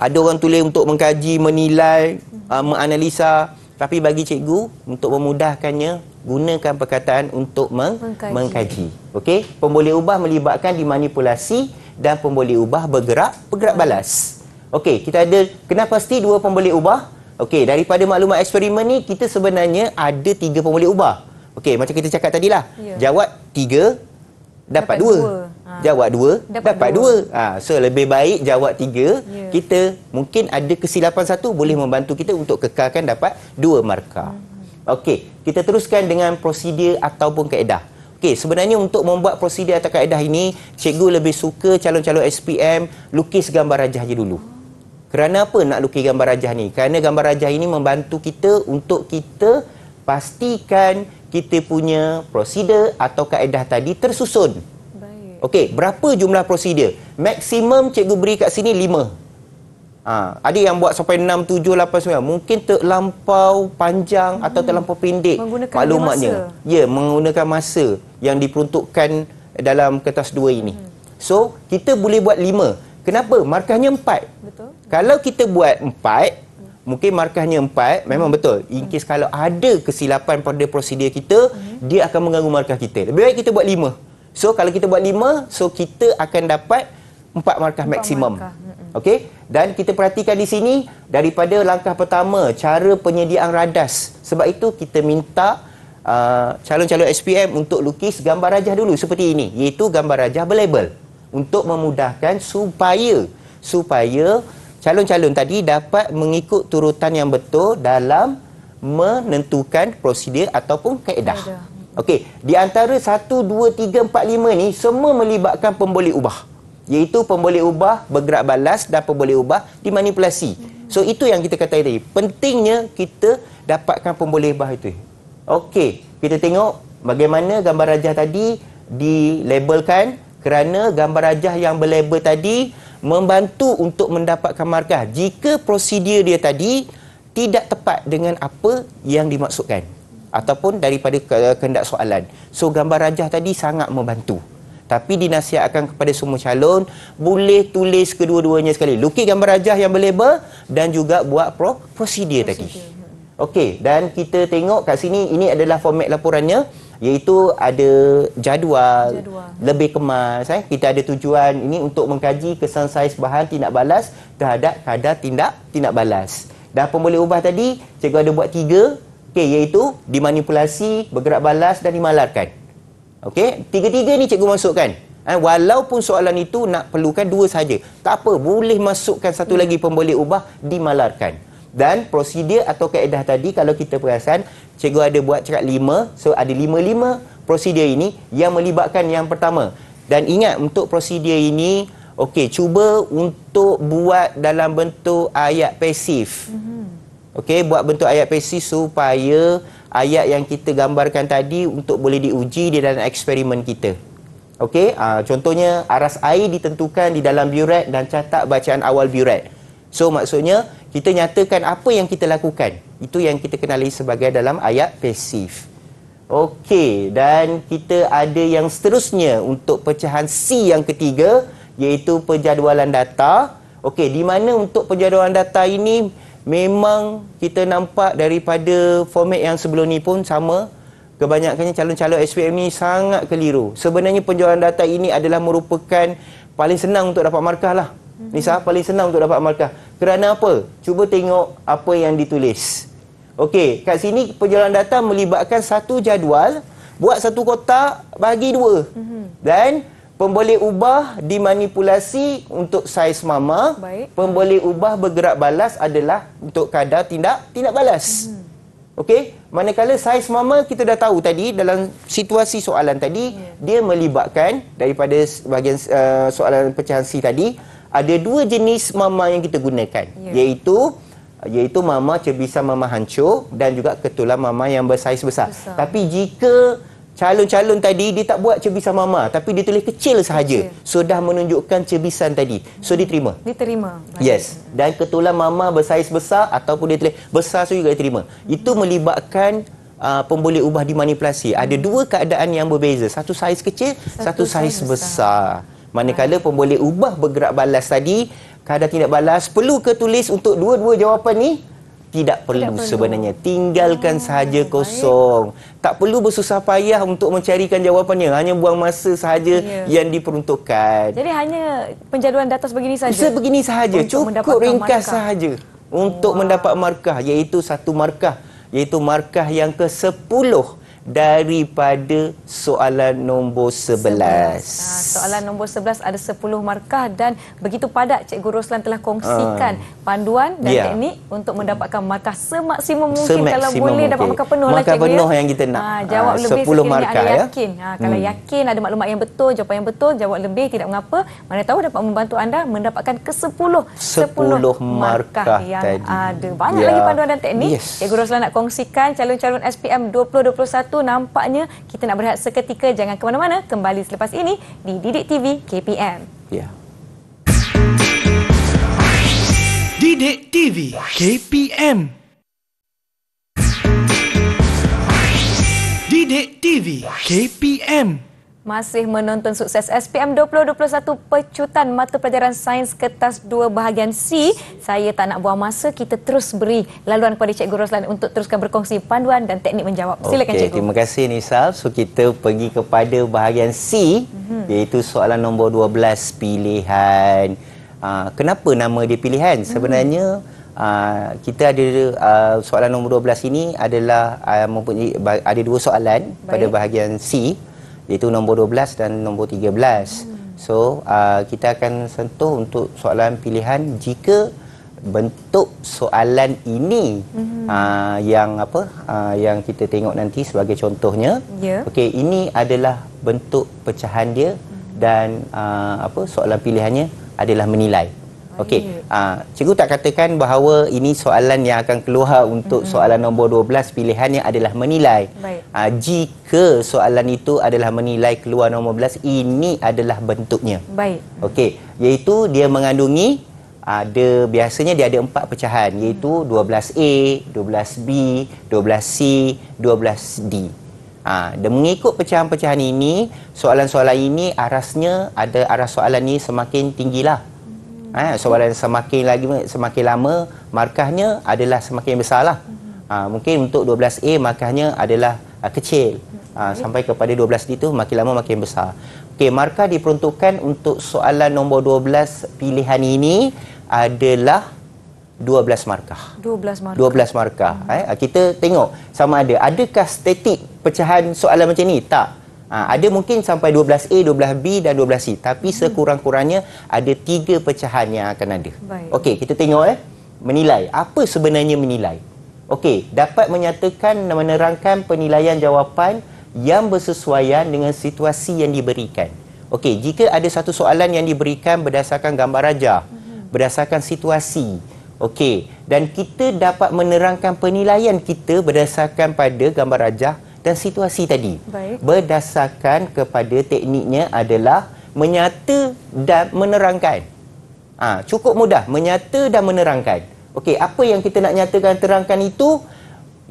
Speaker 3: Ada orang tulis untuk mengkaji, menilai, uh, menganalisa. Tapi bagi cikgu, untuk memudahkannya, gunakan perkataan untuk meng-
Speaker 2: Mengkaji.
Speaker 3: mengkaji. Okey, pemboleh ubah melibatkan dimanipulasi dan pemboleh ubah bergerak bergerak balas. Okey, kita ada kena pasti dua pemboleh ubah. Okey, daripada maklumat eksperimen ni kita sebenarnya ada tiga pemboleh ubah. Okey, macam kita cakap tadilah.
Speaker 2: Ya.
Speaker 3: Jawab tiga, dapat,
Speaker 2: Dapat
Speaker 3: dua.
Speaker 2: dua. Ha.
Speaker 3: Jawab dua,
Speaker 2: Dapat
Speaker 3: dapat,
Speaker 2: dua.
Speaker 3: dua. Ha, so lebih baik jawab tiga.
Speaker 2: Ya.
Speaker 3: Kita mungkin ada kesilapan satu boleh membantu kita untuk kekalkan dapat dua markah.
Speaker 2: Hmm.
Speaker 3: Okey, kita teruskan dengan prosedur ataupun kaedah. Okey, sebenarnya untuk membuat prosedur atau kaedah ini, cikgu lebih suka calon-calon SPM lukis gambar rajah je dulu. Kerana apa nak lukis gambar rajah ni? Kerana gambar rajah ini membantu kita untuk kita pastikan kita punya prosedur atau kaedah tadi tersusun.
Speaker 2: Baik.
Speaker 3: Okey, berapa jumlah prosedur? Maksimum cikgu beri kat sini 5. Ha, ada yang buat sampai 6, 7, 8, 9. Mungkin terlampau panjang hmm. atau terlampau pendek
Speaker 2: Menggunakan
Speaker 3: maklumatnya.
Speaker 2: masa.
Speaker 3: Ya, menggunakan masa yang diperuntukkan dalam kertas dua ini. Hmm. So, kita boleh buat 5. Kenapa? Markahnya 4.
Speaker 2: Betul.
Speaker 3: Kalau kita buat 4, mungkin markahnya 4, memang betul. In case kalau ada kesilapan pada prosedur kita, dia akan mengganggu markah kita. Lebih baik kita buat 5. So kalau kita buat 5, so kita akan dapat 4 markah maksimum.
Speaker 2: markah. Mm-mm.
Speaker 3: Okey? Dan kita perhatikan di sini daripada langkah pertama, cara penyediaan radas. Sebab itu kita minta uh, calon-calon SPM untuk lukis gambar rajah dulu seperti ini, iaitu gambar rajah berlabel untuk memudahkan supaya supaya calon-calon tadi dapat mengikut turutan yang betul dalam menentukan prosedur ataupun.
Speaker 2: Kaedah.
Speaker 3: Okey, di antara 1 2 3 4 5 ni semua melibatkan pemboleh ubah. Iaitu pemboleh ubah bergerak balas dan pemboleh ubah dimanipulasi. So itu yang kita kata tadi. Pentingnya kita dapatkan pemboleh ubah itu. Okey, kita tengok bagaimana gambar rajah tadi dilabelkan kerana gambar rajah yang berlabel tadi membantu untuk mendapatkan markah jika prosedur dia tadi tidak tepat dengan apa yang dimaksudkan ataupun daripada ke- kehendak soalan. So gambar rajah tadi sangat membantu. Tapi dinasihatkan kepada semua calon boleh tulis kedua-duanya sekali. Lukis gambar rajah yang berlabel dan juga buat pro prosedur tadi. Okey, dan kita tengok kat sini ini adalah format laporannya iaitu ada jadual,
Speaker 2: Jadual.
Speaker 3: lebih kemas eh kita ada tujuan ini untuk mengkaji kesan saiz bahan tindak balas terhadap kadar tindak tindak balas dan pemboleh ubah tadi cikgu ada buat tiga okey iaitu dimanipulasi bergerak balas dan dimalarkan okey? Tiga-tiga ni cikgu masukkan. Eh, walaupun soalan itu nak perlukan dua saja. Tak apa boleh masukkan satu lagi pemboleh ubah dimalarkan. Dan prosedur atau kaedah tadi kalau kita perasan cikgu ada buat cakap lima so ada lima-lima prosedur ini yang melibatkan yang pertama. Dan ingat untuk prosedur ini okey cuba untuk buat dalam bentuk ayat pasif. Okey buat bentuk ayat pasif supaya ayat yang kita gambarkan tadi untuk boleh diuji di dalam eksperimen kita okey uh, contohnya aras air ditentukan di dalam buret dan catat bacaan awal buret so maksudnya kita nyatakan apa yang kita lakukan. Itu yang kita kenali sebagai dalam ayat pasif. Okey, dan kita ada yang seterusnya untuk pecahan C yang ketiga iaitu penjadualan data. Okey, di mana untuk penjadualan data ini memang kita nampak daripada format yang sebelum ni pun sama kebanyakannya calon-calon SPM ni sangat keliru. Sebenarnya penjualan data ini adalah merupakan paling senang untuk dapat markah lah. Nisa paling senang untuk dapat markah. Kerana apa? Cuba tengok apa yang ditulis. Okey, kat sini perjalanan data melibatkan satu jadual, buat satu kotak, bagi dua. Mm-hmm. Dan pemboleh ubah dimanipulasi untuk saiz mama.
Speaker 2: Baik.
Speaker 3: Pemboleh ubah bergerak balas adalah untuk kadar tindak tindak balas. Mm-hmm. Okey, manakala saiz mama kita dah tahu tadi dalam situasi soalan tadi yeah. dia melibatkan daripada bahagian uh, soalan pecahan C tadi ada dua jenis mama yang kita gunakan yeah. iaitu iaitu mama cebisan mama hancur dan juga ketulan mama yang bersaiz besar. besar. Tapi jika calon-calon tadi dia tak buat cebisan mama tapi dia tulis kecil sahaja. So dah menunjukkan cebisan tadi. So diterima.
Speaker 2: Diterima.
Speaker 3: Baik. Yes. Dan ketulan mama bersaiz besar ataupun dia tulis besar so juga diterima. Itu melibatkan uh, pemboleh ubah dimanipulasi. Hmm. Ada dua keadaan yang berbeza. Satu saiz kecil, satu, satu saiz besar. besar. Manakala pemboleh ubah bergerak balas tadi, kadar tidak balas perlu ke tulis untuk dua-dua jawapan ni? Tidak perlu, tidak perlu. sebenarnya. Tinggalkan oh, sahaja kosong. Baik. Tak perlu bersusah payah untuk mencarikan jawapannya. Hanya buang masa sahaja yeah. yang diperuntukkan.
Speaker 2: Jadi hanya penjaduan data sebegini sahaja?
Speaker 3: Sebegini sahaja. Cukup ringkas sahaja. Untuk wow. mendapat markah. Iaitu satu markah. Iaitu markah yang ke-10 daripada soalan nombor 11. 11. Ha,
Speaker 2: soalan nombor 11 ada 10 markah dan begitu padat Cikgu Roslan telah kongsikan uh, panduan dan yeah. teknik untuk mendapatkan markah semaksimum mungkin semaksimum kalau boleh mungkin. dapat markah penuh
Speaker 3: markah
Speaker 2: lah Cikgu.
Speaker 3: Markah penuh ya. yang kita nak.
Speaker 2: Ha, jawab uh, lebih
Speaker 3: 10 markah ya.
Speaker 2: yakin. Ha, kalau hmm. yakin ada maklumat yang betul, jawapan yang betul, jawab lebih tidak mengapa. Mana tahu dapat membantu anda mendapatkan ke-10 10, 10 markah yang tadi. ada. Banyak yeah. lagi panduan dan teknik. Yes. Cikgu Roslan nak kongsikan calon-calon SPM 2021 nampaknya kita nak berehat seketika jangan ke mana-mana kembali selepas ini di Didik TV KPM.
Speaker 3: Ya.
Speaker 1: Didik TV KPM. Didik TV KPM
Speaker 2: masih menonton sukses SPM 2021 pecutan mata pelajaran sains kertas 2 bahagian C. Saya tak nak buang masa, kita terus beri laluan kepada Cikgu Roslan untuk teruskan berkongsi panduan dan teknik menjawab. Silakan okay, Cikgu.
Speaker 3: Terima kasih Nisal. So kita pergi kepada bahagian C mm-hmm. iaitu soalan nombor 12 pilihan. Uh, kenapa nama dia pilihan? Mm-hmm. Sebenarnya Uh, kita ada uh, soalan nombor 12 ini adalah uh, mempunyai ada dua soalan Baik. pada bahagian C iaitu nombor 12 dan nombor 13. Hmm. So, uh, kita akan sentuh untuk soalan pilihan jika bentuk soalan ini hmm. uh, yang apa uh, yang kita tengok nanti sebagai contohnya. Yeah. Okey, ini adalah bentuk pecahan dia hmm. dan uh, apa soalan pilihannya adalah menilai. Okey, uh, cikgu tak katakan bahawa ini soalan yang akan keluar untuk mm-hmm. soalan nombor 12 pilihannya adalah menilai. Uh, jika soalan itu adalah menilai keluar nombor 12, ini adalah bentuknya.
Speaker 2: Baik.
Speaker 3: Okey, iaitu dia mengandungi ada biasanya dia ada empat pecahan iaitu 12A, 12B, 12C, 12D. Ha, dan mengikut pecahan-pecahan ini, soalan-soalan ini arasnya ada aras soalan ini semakin tinggilah. Ha, soalan semakin lagi semakin lama markahnya adalah semakin besarlah. Ha, mungkin untuk 12A markahnya adalah uh, kecil. uh, sampai kepada 12 itu makin lama makin besar. Okey, markah diperuntukkan untuk soalan nombor 12 pilihan ini adalah 12 markah.
Speaker 2: 12 markah.
Speaker 3: 12 markah. Hmm. Eh, kita tengok sama ada adakah statik pecahan soalan macam ni? Tak. Ha, ada mungkin sampai 12A, 12B dan 12C. Tapi hmm. sekurang-kurangnya ada tiga pecahan yang akan ada. Okey, kita tengok eh. Menilai. Apa sebenarnya menilai? Okey, dapat menyatakan dan menerangkan penilaian jawapan yang bersesuaian dengan situasi yang diberikan. Okey, jika ada satu soalan yang diberikan berdasarkan gambar rajah, hmm. berdasarkan situasi, Okey, dan kita dapat menerangkan penilaian kita berdasarkan pada gambar rajah dan situasi tadi.
Speaker 2: Baik.
Speaker 3: Berdasarkan kepada tekniknya adalah menyata dan menerangkan. Ah, ha, cukup mudah, menyata dan menerangkan. Okey, apa yang kita nak nyatakan terangkan itu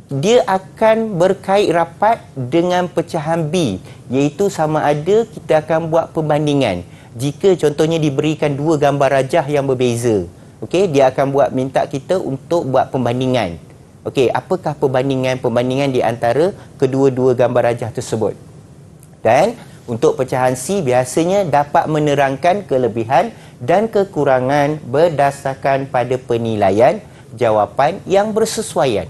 Speaker 3: dia akan berkait rapat dengan pecahan B iaitu sama ada kita akan buat perbandingan jika contohnya diberikan dua gambar rajah yang berbeza okey dia akan buat minta kita untuk buat pembandingan okey apakah perbandingan-perbandingan di antara kedua-dua gambar rajah tersebut dan untuk pecahan C biasanya dapat menerangkan kelebihan dan kekurangan berdasarkan pada penilaian jawapan yang bersesuaian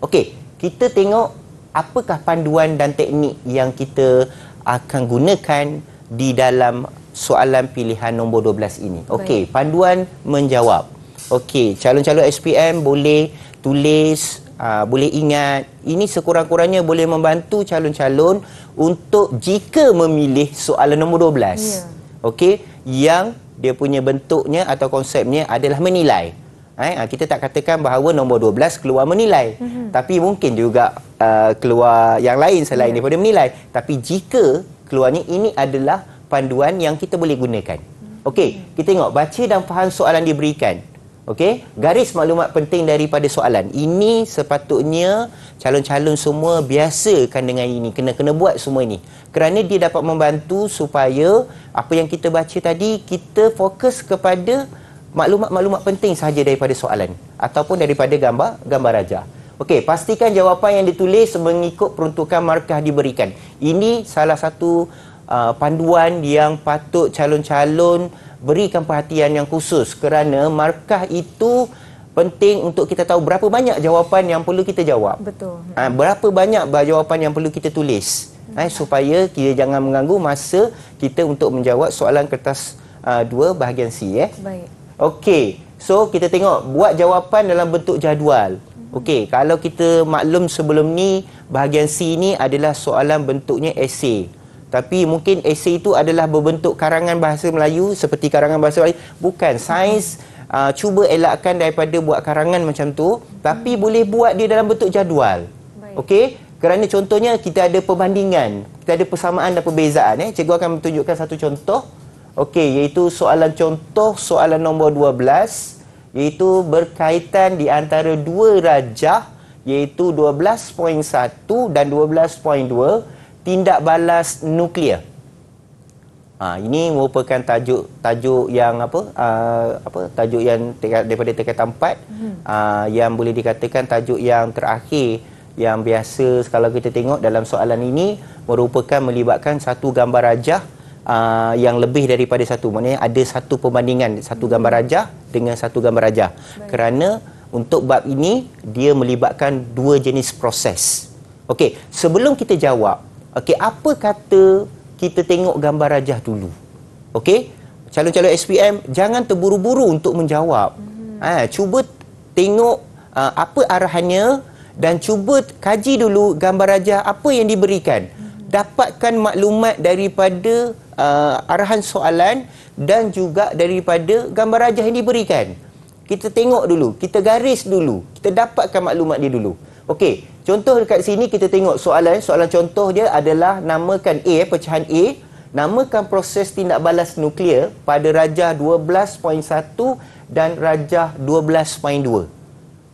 Speaker 3: okey kita tengok apakah panduan dan teknik yang kita akan gunakan di dalam soalan pilihan nombor 12 ini. Okey, panduan menjawab. Okey, calon-calon SPM boleh tulis, uh, boleh ingat. Ini sekurang-kurangnya boleh membantu calon-calon untuk jika memilih soalan nombor 12. Yeah. Okey, yang dia punya bentuknya atau konsepnya adalah menilai. Eh, ah, kita tak katakan bahawa nombor 12 keluar menilai. Mm-hmm. Tapi mungkin juga uh, keluar yang lain selain yeah. daripada menilai. Tapi jika keluarnya ini adalah panduan yang kita boleh gunakan. Okey, kita tengok baca dan faham soalan diberikan. Okey, garis maklumat penting daripada soalan. Ini sepatutnya calon-calon semua biasakan dengan ini, kena kena buat semua ini. Kerana dia dapat membantu supaya apa yang kita baca tadi kita fokus kepada maklumat-maklumat penting sahaja daripada soalan ataupun daripada gambar gambar raja. Okey, pastikan jawapan yang ditulis mengikut peruntukan markah diberikan. Ini salah satu uh, panduan yang patut calon-calon berikan perhatian yang khusus kerana markah itu penting untuk kita tahu berapa banyak jawapan yang perlu kita jawab.
Speaker 2: Betul.
Speaker 3: Uh, berapa banyak jawapan yang perlu kita tulis. Eh, supaya kita jangan mengganggu masa kita untuk menjawab soalan kertas uh, dua bahagian C. Eh.
Speaker 2: Baik.
Speaker 3: Okey. So, kita tengok buat jawapan dalam bentuk jadual. Okey, kalau kita maklum sebelum ni bahagian C ni adalah soalan bentuknya esei. Tapi mungkin esei itu adalah berbentuk karangan bahasa Melayu seperti karangan bahasa Melayu. Bukan. Sains uh, cuba elakkan daripada buat karangan macam tu. Tapi hmm. boleh buat dia dalam bentuk jadual. Okey? Kerana contohnya kita ada perbandingan. Kita ada persamaan dan perbezaan. Eh? Cikgu akan menunjukkan satu contoh. Okey, iaitu soalan contoh soalan nombor 12. Iaitu berkaitan di antara dua rajah. Iaitu 12.1 dan 12.2 tindak balas nuklear. Ha, ini merupakan tajuk tajuk yang apa uh, apa tajuk yang daripada tingkatan 4 hmm. uh, yang boleh dikatakan tajuk yang terakhir yang biasa kalau kita tengok dalam soalan ini merupakan melibatkan satu gambar rajah uh, yang lebih daripada satu maknanya ada satu perbandingan satu gambar rajah dengan satu gambar rajah Baik. kerana untuk bab ini dia melibatkan dua jenis proses okey sebelum kita jawab Okey, apa kata kita tengok gambar rajah dulu? Okey? Calon-calon SPM jangan terburu-buru untuk menjawab. Hmm. Ha, cuba tengok uh, apa arahannya dan cuba kaji dulu gambar rajah apa yang diberikan. Hmm. Dapatkan maklumat daripada uh, arahan soalan dan juga daripada gambar rajah yang diberikan. Kita tengok dulu, kita garis dulu, kita dapatkan maklumat dia dulu. Okey, contoh dekat sini kita tengok soalan, soalan contoh dia adalah namakan A, pecahan A, namakan proses tindak balas nuklear pada rajah 12.1 dan rajah 12.2.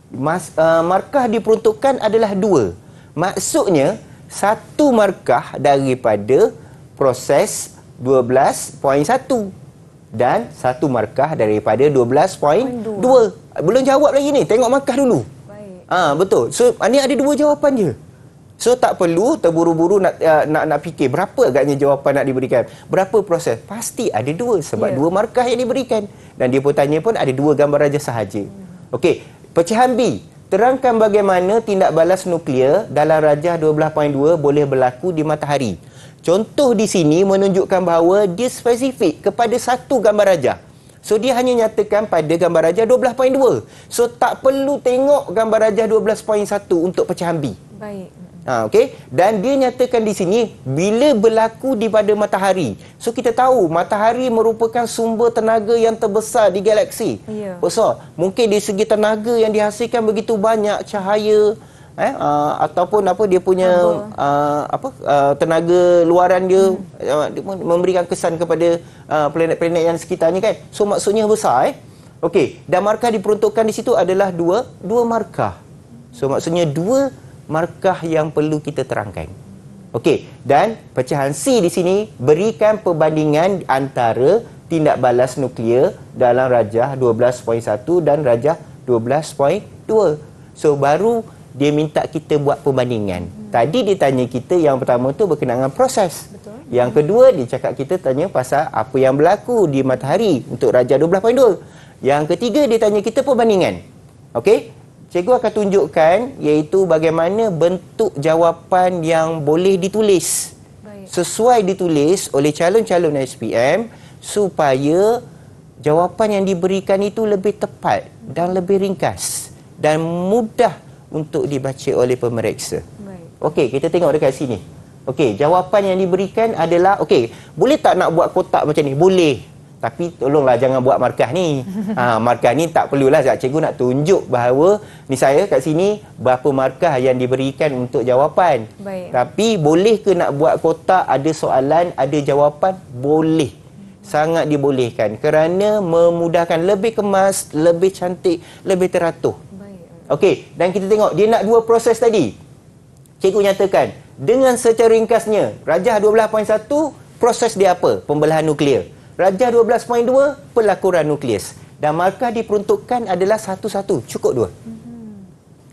Speaker 3: Mas, uh, markah diperuntukkan adalah dua. Maksudnya, satu markah daripada proses 12.1 dan satu markah daripada 12.2. Belum jawab lagi ni, tengok markah dulu. Ah ha, betul. So ini ada dua jawapan je. So tak perlu terburu-buru nak uh, nak nak fikir berapa agaknya jawapan nak diberikan. Berapa proses? Pasti ada dua sebab
Speaker 2: Ya.
Speaker 3: dua markah yang diberikan. Dan dia pun tanya pun ada dua gambar raja sahaja. Okey, pecahan B. Terangkan bagaimana tindak balas nuklear dalam rajah 12.2 boleh berlaku di matahari. Contoh di sini menunjukkan bahawa dia spesifik kepada satu gambar rajah. So dia hanya nyatakan pada gambar rajah 12.2. So tak perlu tengok gambar rajah 12.1 untuk pecahan B.
Speaker 2: Baik.
Speaker 3: Ha, okey. Dan dia nyatakan di sini bila berlaku di pada matahari. So kita tahu matahari merupakan sumber tenaga yang terbesar di galaksi.
Speaker 2: Ya.
Speaker 3: Besar. Mungkin dari segi tenaga yang dihasilkan begitu banyak cahaya eh uh, ataupun apa dia punya uh, apa uh, tenaga luaran dia, hmm. uh, dia memberikan kesan kepada uh, planet-planet yang sekitarnya kan. So maksudnya besar eh. Okey, dan markah diperuntukkan di situ adalah dua dua markah. So maksudnya dua markah yang perlu kita terangkan. Okey, dan pecahan C di sini berikan perbandingan antara tindak balas nuklear dalam rajah 12.1 dan rajah 12.2. So baru dia minta kita buat perbandingan. Tadi dia tanya kita yang pertama tu berkenaan dengan proses.
Speaker 2: Betul.
Speaker 3: Yang kedua dia cakap kita tanya pasal apa yang berlaku di matahari untuk rajah 12.2. Yang ketiga dia tanya kita perbandingan. Okey? Cikgu akan tunjukkan iaitu bagaimana bentuk jawapan yang boleh ditulis.
Speaker 2: Baik.
Speaker 3: Sesuai ditulis oleh calon-calon SPM supaya jawapan yang diberikan itu lebih tepat dan lebih ringkas dan mudah untuk dibaca oleh pemeriksa.
Speaker 2: Baik.
Speaker 3: Okey, kita tengok dekat sini. Okey, jawapan yang diberikan adalah okey, boleh tak nak buat kotak macam ni? Boleh. Tapi tolonglah jangan buat markah ni. ha, markah ni tak perlulah sebab cikgu nak tunjuk bahawa ni saya kat sini berapa markah yang diberikan untuk jawapan.
Speaker 2: Baik.
Speaker 3: Tapi boleh ke nak buat kotak ada soalan, ada jawapan? Boleh. Sangat dibolehkan kerana memudahkan lebih kemas, lebih cantik, lebih teratur. Okey, dan kita tengok dia nak dua proses tadi. Cikgu nyatakan dengan secara ringkasnya, Rajah 12.1 proses dia apa? Pembelahan nuklear. Rajah 12.2 pelakuran nukleus. Dan markah diperuntukkan adalah satu-satu. Cukup dua.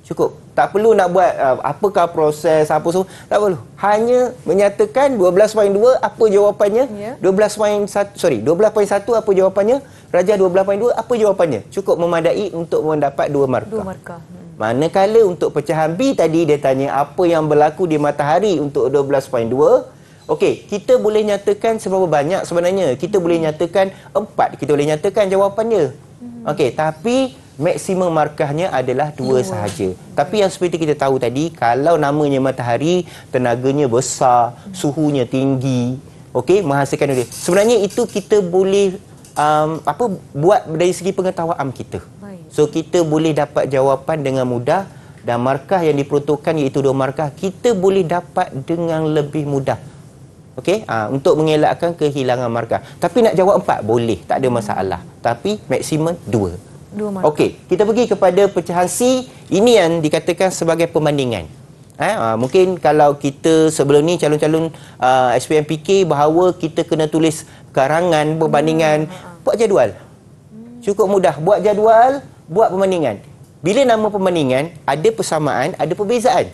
Speaker 3: Cukup. Tak perlu nak buat uh, apakah proses apa semua. Tak perlu. Hanya menyatakan 12.2 apa jawapannya.
Speaker 2: Ya.
Speaker 3: 12.1 sorry, 12.1 apa jawapannya. Rajah 12.2 apa jawapannya. Cukup memadai untuk mendapat dua markah.
Speaker 2: Dua markah. Hmm.
Speaker 3: Manakala untuk pecahan B tadi dia tanya apa yang berlaku di matahari untuk 12.2. Okey, kita boleh nyatakan seberapa banyak sebenarnya. Kita boleh nyatakan empat. Kita boleh nyatakan jawapannya. Okey, tapi maksimum markahnya adalah dua,
Speaker 2: Dua.
Speaker 3: sahaja. Tapi yang seperti kita tahu tadi, kalau namanya matahari, tenaganya besar, suhunya tinggi, okey, menghasilkan dia. Sebenarnya itu kita boleh um, apa buat dari segi pengetahuan kita.
Speaker 2: Baik.
Speaker 3: So kita boleh dapat jawapan dengan mudah dan markah yang diperuntukkan iaitu dua markah kita boleh dapat dengan lebih mudah. Okey, ha, untuk mengelakkan kehilangan markah. Tapi nak jawab empat boleh, tak ada masalah. Tapi maksimum dua.
Speaker 2: Dua markah.
Speaker 3: Okey, kita pergi kepada pecahan C. Ini yang dikatakan sebagai perbandingan. Eh, ha, mungkin kalau kita sebelum ni calon-calon uh, SPM fikir bahawa kita kena tulis karangan, perbandingan, buat jadual. Cukup mudah. Buat jadual, buat perbandingan. Bila nama perbandingan, ada persamaan, ada perbezaan.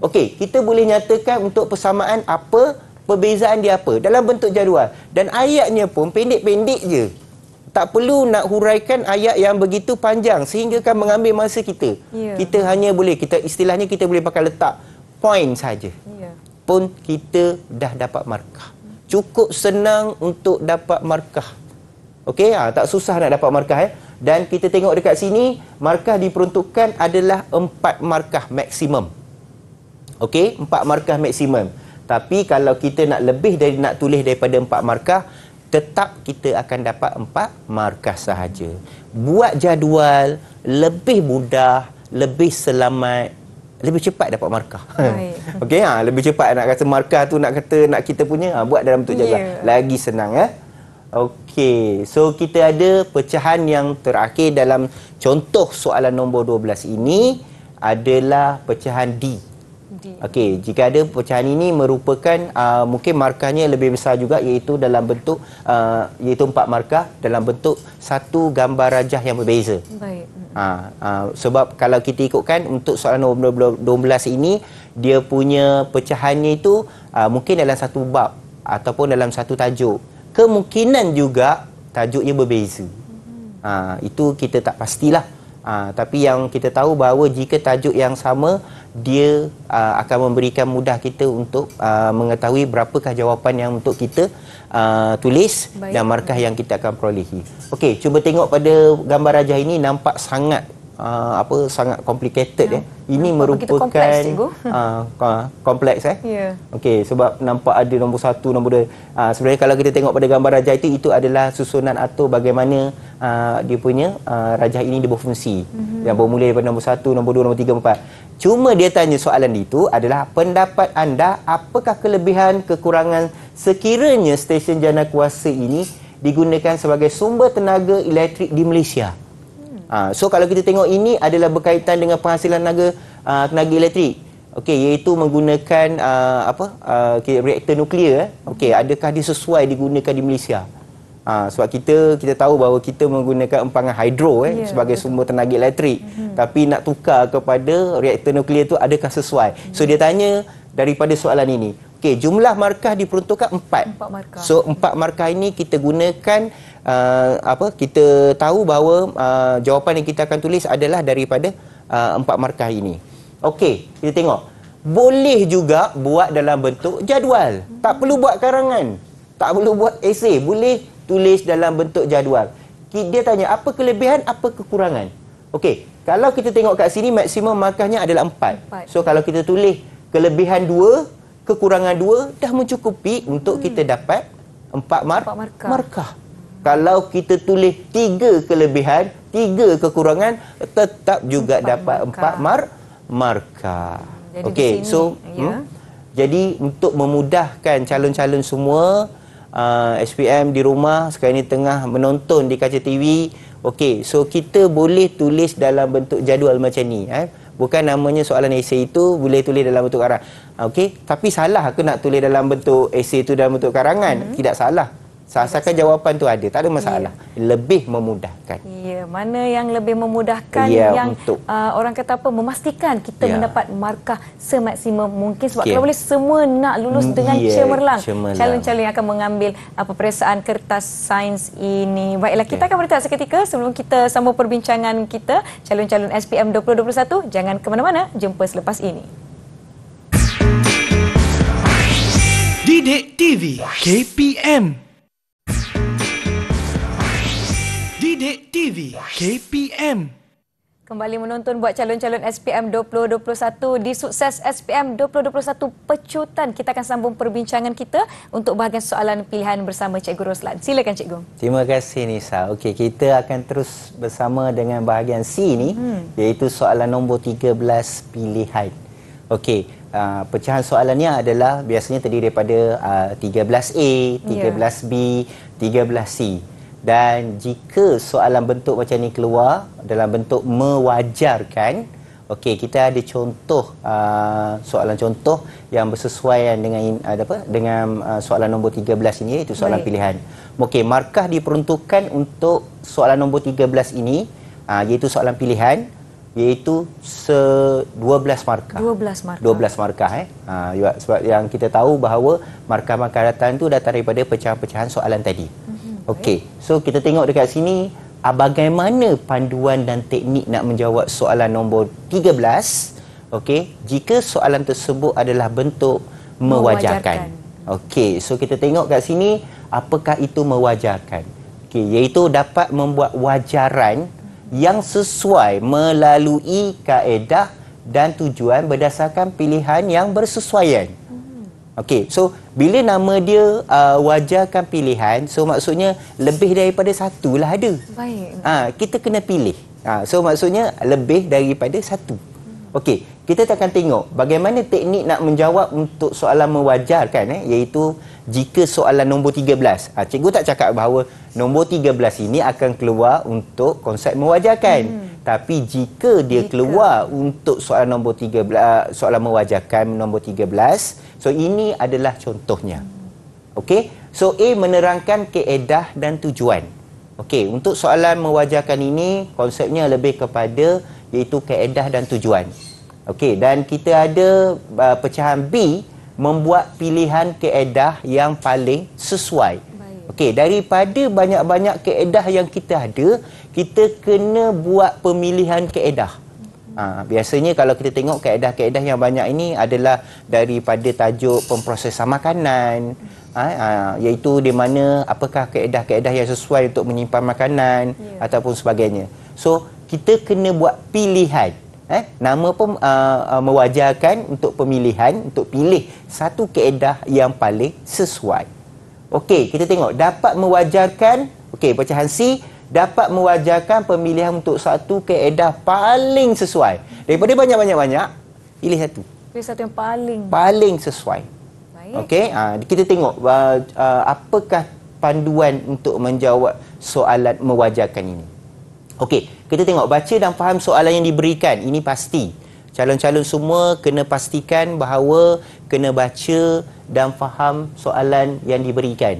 Speaker 3: Okey, kita boleh nyatakan untuk persamaan apa, perbezaan dia apa dalam bentuk jadual. Dan ayatnya pun pendek-pendek je. Tak perlu nak huraikan ayat yang begitu panjang sehingga kan mengambil masa kita.
Speaker 2: Ya.
Speaker 3: Kita hanya boleh, kita istilahnya kita boleh pakai letak point saja
Speaker 2: Ya.
Speaker 3: pun kita dah dapat markah. Cukup senang untuk dapat markah. Okey, ha, tak susah nak dapat markah eh. Dan kita tengok dekat sini, markah diperuntukkan adalah empat markah maksimum. Okey, empat markah maksimum. Tapi kalau kita nak lebih dari nak tulis daripada empat markah, tetap kita akan dapat empat markah sahaja. Buat jadual lebih mudah, lebih selamat, lebih cepat dapat markah. Okey, ha, lebih cepat nak kata markah tu nak kata nak kita punya ha, buat dalam bentuk jadual.
Speaker 2: Ya.
Speaker 3: Lagi senang eh. Okey, so kita ada pecahan yang terakhir dalam contoh soalan nombor 12 ini adalah pecahan D. Okey, jika ada pecahan ini merupakan uh, mungkin markahnya lebih besar juga iaitu dalam bentuk uh, iaitu empat markah dalam bentuk satu gambar rajah yang berbeza.
Speaker 2: Baik.
Speaker 3: Ha, uh, sebab kalau kita ikutkan untuk soalan nombor 12 ini dia punya pecahannya itu uh, mungkin dalam satu bab ataupun dalam satu tajuk. Kemungkinan juga tajuknya berbeza. Ha, itu kita tak pastilah. Ha, tapi yang kita tahu bahawa jika tajuk yang sama dia uh, akan memberikan mudah kita untuk uh, mengetahui berapakah jawapan yang untuk kita uh, tulis
Speaker 2: Baik.
Speaker 3: dan markah yang kita akan perolehi. Okey, cuba tengok pada gambar rajah ini nampak sangat uh, apa sangat complicated ya. Ini
Speaker 2: begitu
Speaker 3: merupakan
Speaker 2: kompleks,
Speaker 3: uh, ko- kompleks eh.
Speaker 2: Ya.
Speaker 3: Okey, sebab nampak ada nombor satu, nombor dua. Uh, sebenarnya kalau kita tengok pada gambar rajah itu, itu adalah susunan atau bagaimana uh, dia punya uh, rajah ini dia berfungsi. Mm-hmm. Yang bermula daripada nombor satu, nombor dua, nombor tiga, nombor empat. Cuma dia tanya soalan itu adalah pendapat anda apakah kelebihan kekurangan sekiranya stesen jana kuasa ini digunakan sebagai sumber tenaga elektrik di Malaysia. Ha, so kalau kita tengok ini adalah berkaitan dengan penghasilan tenaga uh, tenaga elektrik. Okey, iaitu menggunakan uh, apa? Uh, reaktor nuklear eh. Okey, adakah dia sesuai digunakan di Malaysia? Ha, sebab kita kita tahu bahawa kita menggunakan empangan hidro eh
Speaker 2: Ya,
Speaker 3: sebagai sumber tenaga elektrik. Mm-hmm. Tapi nak tukar kepada reaktor nuklear tu adakah sesuai? Mm-hmm. So dia tanya daripada soalan ini. Okey, jumlah markah diperuntukkan empat.
Speaker 2: Empat markah.
Speaker 3: So empat markah ini kita gunakan uh, apa kita tahu bahawa uh, jawapan yang kita akan tulis adalah daripada uh, empat markah ini. Okey, kita tengok. Boleh juga buat dalam bentuk jadual. Tak perlu buat karangan. Tak perlu buat esei. Boleh tulis dalam bentuk jadual. Dia tanya apa kelebihan, apa kekurangan. Okey, kalau kita tengok kat sini maksimum markahnya adalah empat.
Speaker 2: Empat.
Speaker 3: So kalau kita tulis kelebihan dua, kekurangan dua dah mencukupi untuk hmm. kita dapat empat, mar-
Speaker 2: markah.
Speaker 3: markah. Kalau kita tulis tiga kelebihan, tiga kekurangan, tetap juga
Speaker 2: Empat
Speaker 3: dapat
Speaker 2: markah.
Speaker 3: empat mar markah.
Speaker 2: Jadi
Speaker 3: Okey, so
Speaker 2: ya.
Speaker 3: hmm, jadi untuk memudahkan calon-calon semua uh, SPM di rumah sekarang ini tengah menonton di kaca TV. Okey, so kita boleh tulis dalam bentuk jadual macam ni eh. Bukan namanya soalan esei itu boleh tulis dalam bentuk karang. Okey, tapi salah ke nak tulis dalam bentuk esei itu dalam bentuk karangan? Hmm. Tidak salah. Asalkan jawapan tu ada, tak ada masalah. Lebih memudahkan.
Speaker 2: Ya, mana yang lebih memudahkan
Speaker 3: Ya,
Speaker 2: yang
Speaker 3: untuk-
Speaker 2: uh, orang kata apa memastikan kita
Speaker 3: Ya.
Speaker 2: mendapat markah semaksimum mungkin sebab
Speaker 3: Okey.
Speaker 2: kalau boleh semua nak lulus
Speaker 3: Mm,
Speaker 2: dengan
Speaker 3: ya,
Speaker 2: cemerlang. Calon-calon yang akan mengambil uh, peperiksaan kertas sains ini. Baiklah, kita akan berehat seketika sebelum kita sambung perbincangan kita calon-calon SPM 2021. Jangan ke mana-mana, jumpa selepas ini.
Speaker 1: Didik TV KPM Didik TV KPM
Speaker 2: Kembali menonton buat calon-calon SPM 2021 di sukses SPM 2021 pecutan. Kita akan sambung perbincangan kita untuk bahagian soalan pilihan bersama Cikgu Roslan. Silakan Cikgu.
Speaker 3: Terima kasih Nisa. Okey, kita akan terus bersama dengan bahagian C ni hmm. iaitu soalan nombor 13 pilihan. Okey, uh, pecahan soalannya adalah biasanya terdiri daripada uh, 13A, 13B, 13C. Dan jika soalan bentuk macam ni keluar dalam bentuk mewajarkan, okey kita ada contoh uh, soalan contoh yang bersesuaian dengan uh, apa dengan uh, soalan nombor 13 ini iaitu soalan
Speaker 2: Baik.
Speaker 3: pilihan. Okey, markah diperuntukkan untuk soalan nombor 13 ini uh, iaitu soalan pilihan iaitu se 12 markah.
Speaker 2: 12 markah.
Speaker 3: 12 markah eh. Ha, ya, sebab yang kita tahu bahawa markah-markah datang tu datang daripada pecahan-pecahan soalan tadi. Mm-hmm. Okey. So kita tengok dekat sini ah, bagaimana panduan dan teknik nak menjawab soalan nombor 13. Okey, jika soalan tersebut adalah bentuk mewajarkan.
Speaker 2: Mewajarkan.
Speaker 3: Okey, so kita tengok kat sini apakah itu mewajarkan. Okey, iaitu dapat membuat wajaran yang sesuai melalui kaedah dan tujuan berdasarkan pilihan yang bersesuaian. Okey, so bila nama dia uh, wajarkan pilihan, so maksudnya lebih daripada satu lah ada.
Speaker 2: Baik.
Speaker 3: Ha, kita kena pilih. Ha, so maksudnya lebih daripada satu. Okey, kita akan tengok bagaimana teknik nak menjawab untuk soalan mewajarkan eh iaitu jika soalan nombor 13. Ha, cikgu tak cakap bahawa nombor 13 ini akan keluar untuk konsep mewajarkan. Hmm. Tapi jika dia jika. keluar untuk soalan nombor 13 soalan mewajarkan nombor 13, so ini adalah contohnya. Okey. So A menerangkan keedah dan tujuan. Okey, untuk soalan mewajarkan ini konsepnya lebih kepada iaitu keedah dan tujuan. Okey, dan kita ada uh, pecahan B membuat pilihan keedah yang paling sesuai. Okey, daripada banyak-banyak keedah yang kita ada, kita kena buat pemilihan keedah. Ha, biasanya kalau kita tengok keedah-keedah yang banyak ini adalah daripada tajuk pemprosesan makanan, ha, ha, iaitu di mana apakah keedah-keedah yang sesuai untuk menyimpan makanan yeah. ataupun sebagainya. So, kita kena buat pilihan eh nama pun uh, uh, mewajarkan untuk pemilihan untuk pilih satu keedah yang paling sesuai. Okey kita tengok. Dapat mewajarkan okey pecahan C dapat mewajarkan pemilihan untuk satu keedah paling sesuai. Daripada banyak-banyak-banyak pilih satu.
Speaker 2: Pilih satu yang paling.
Speaker 3: Paling sesuai. Baik. Okey uh, kita tengok uh, uh, apakah panduan untuk menjawab soalan mewajarkan ini okey kita tengok baca dan faham soalan yang diberikan. Ini pasti. Calon-calon semua kena pastikan bahawa kena baca dan faham soalan yang diberikan.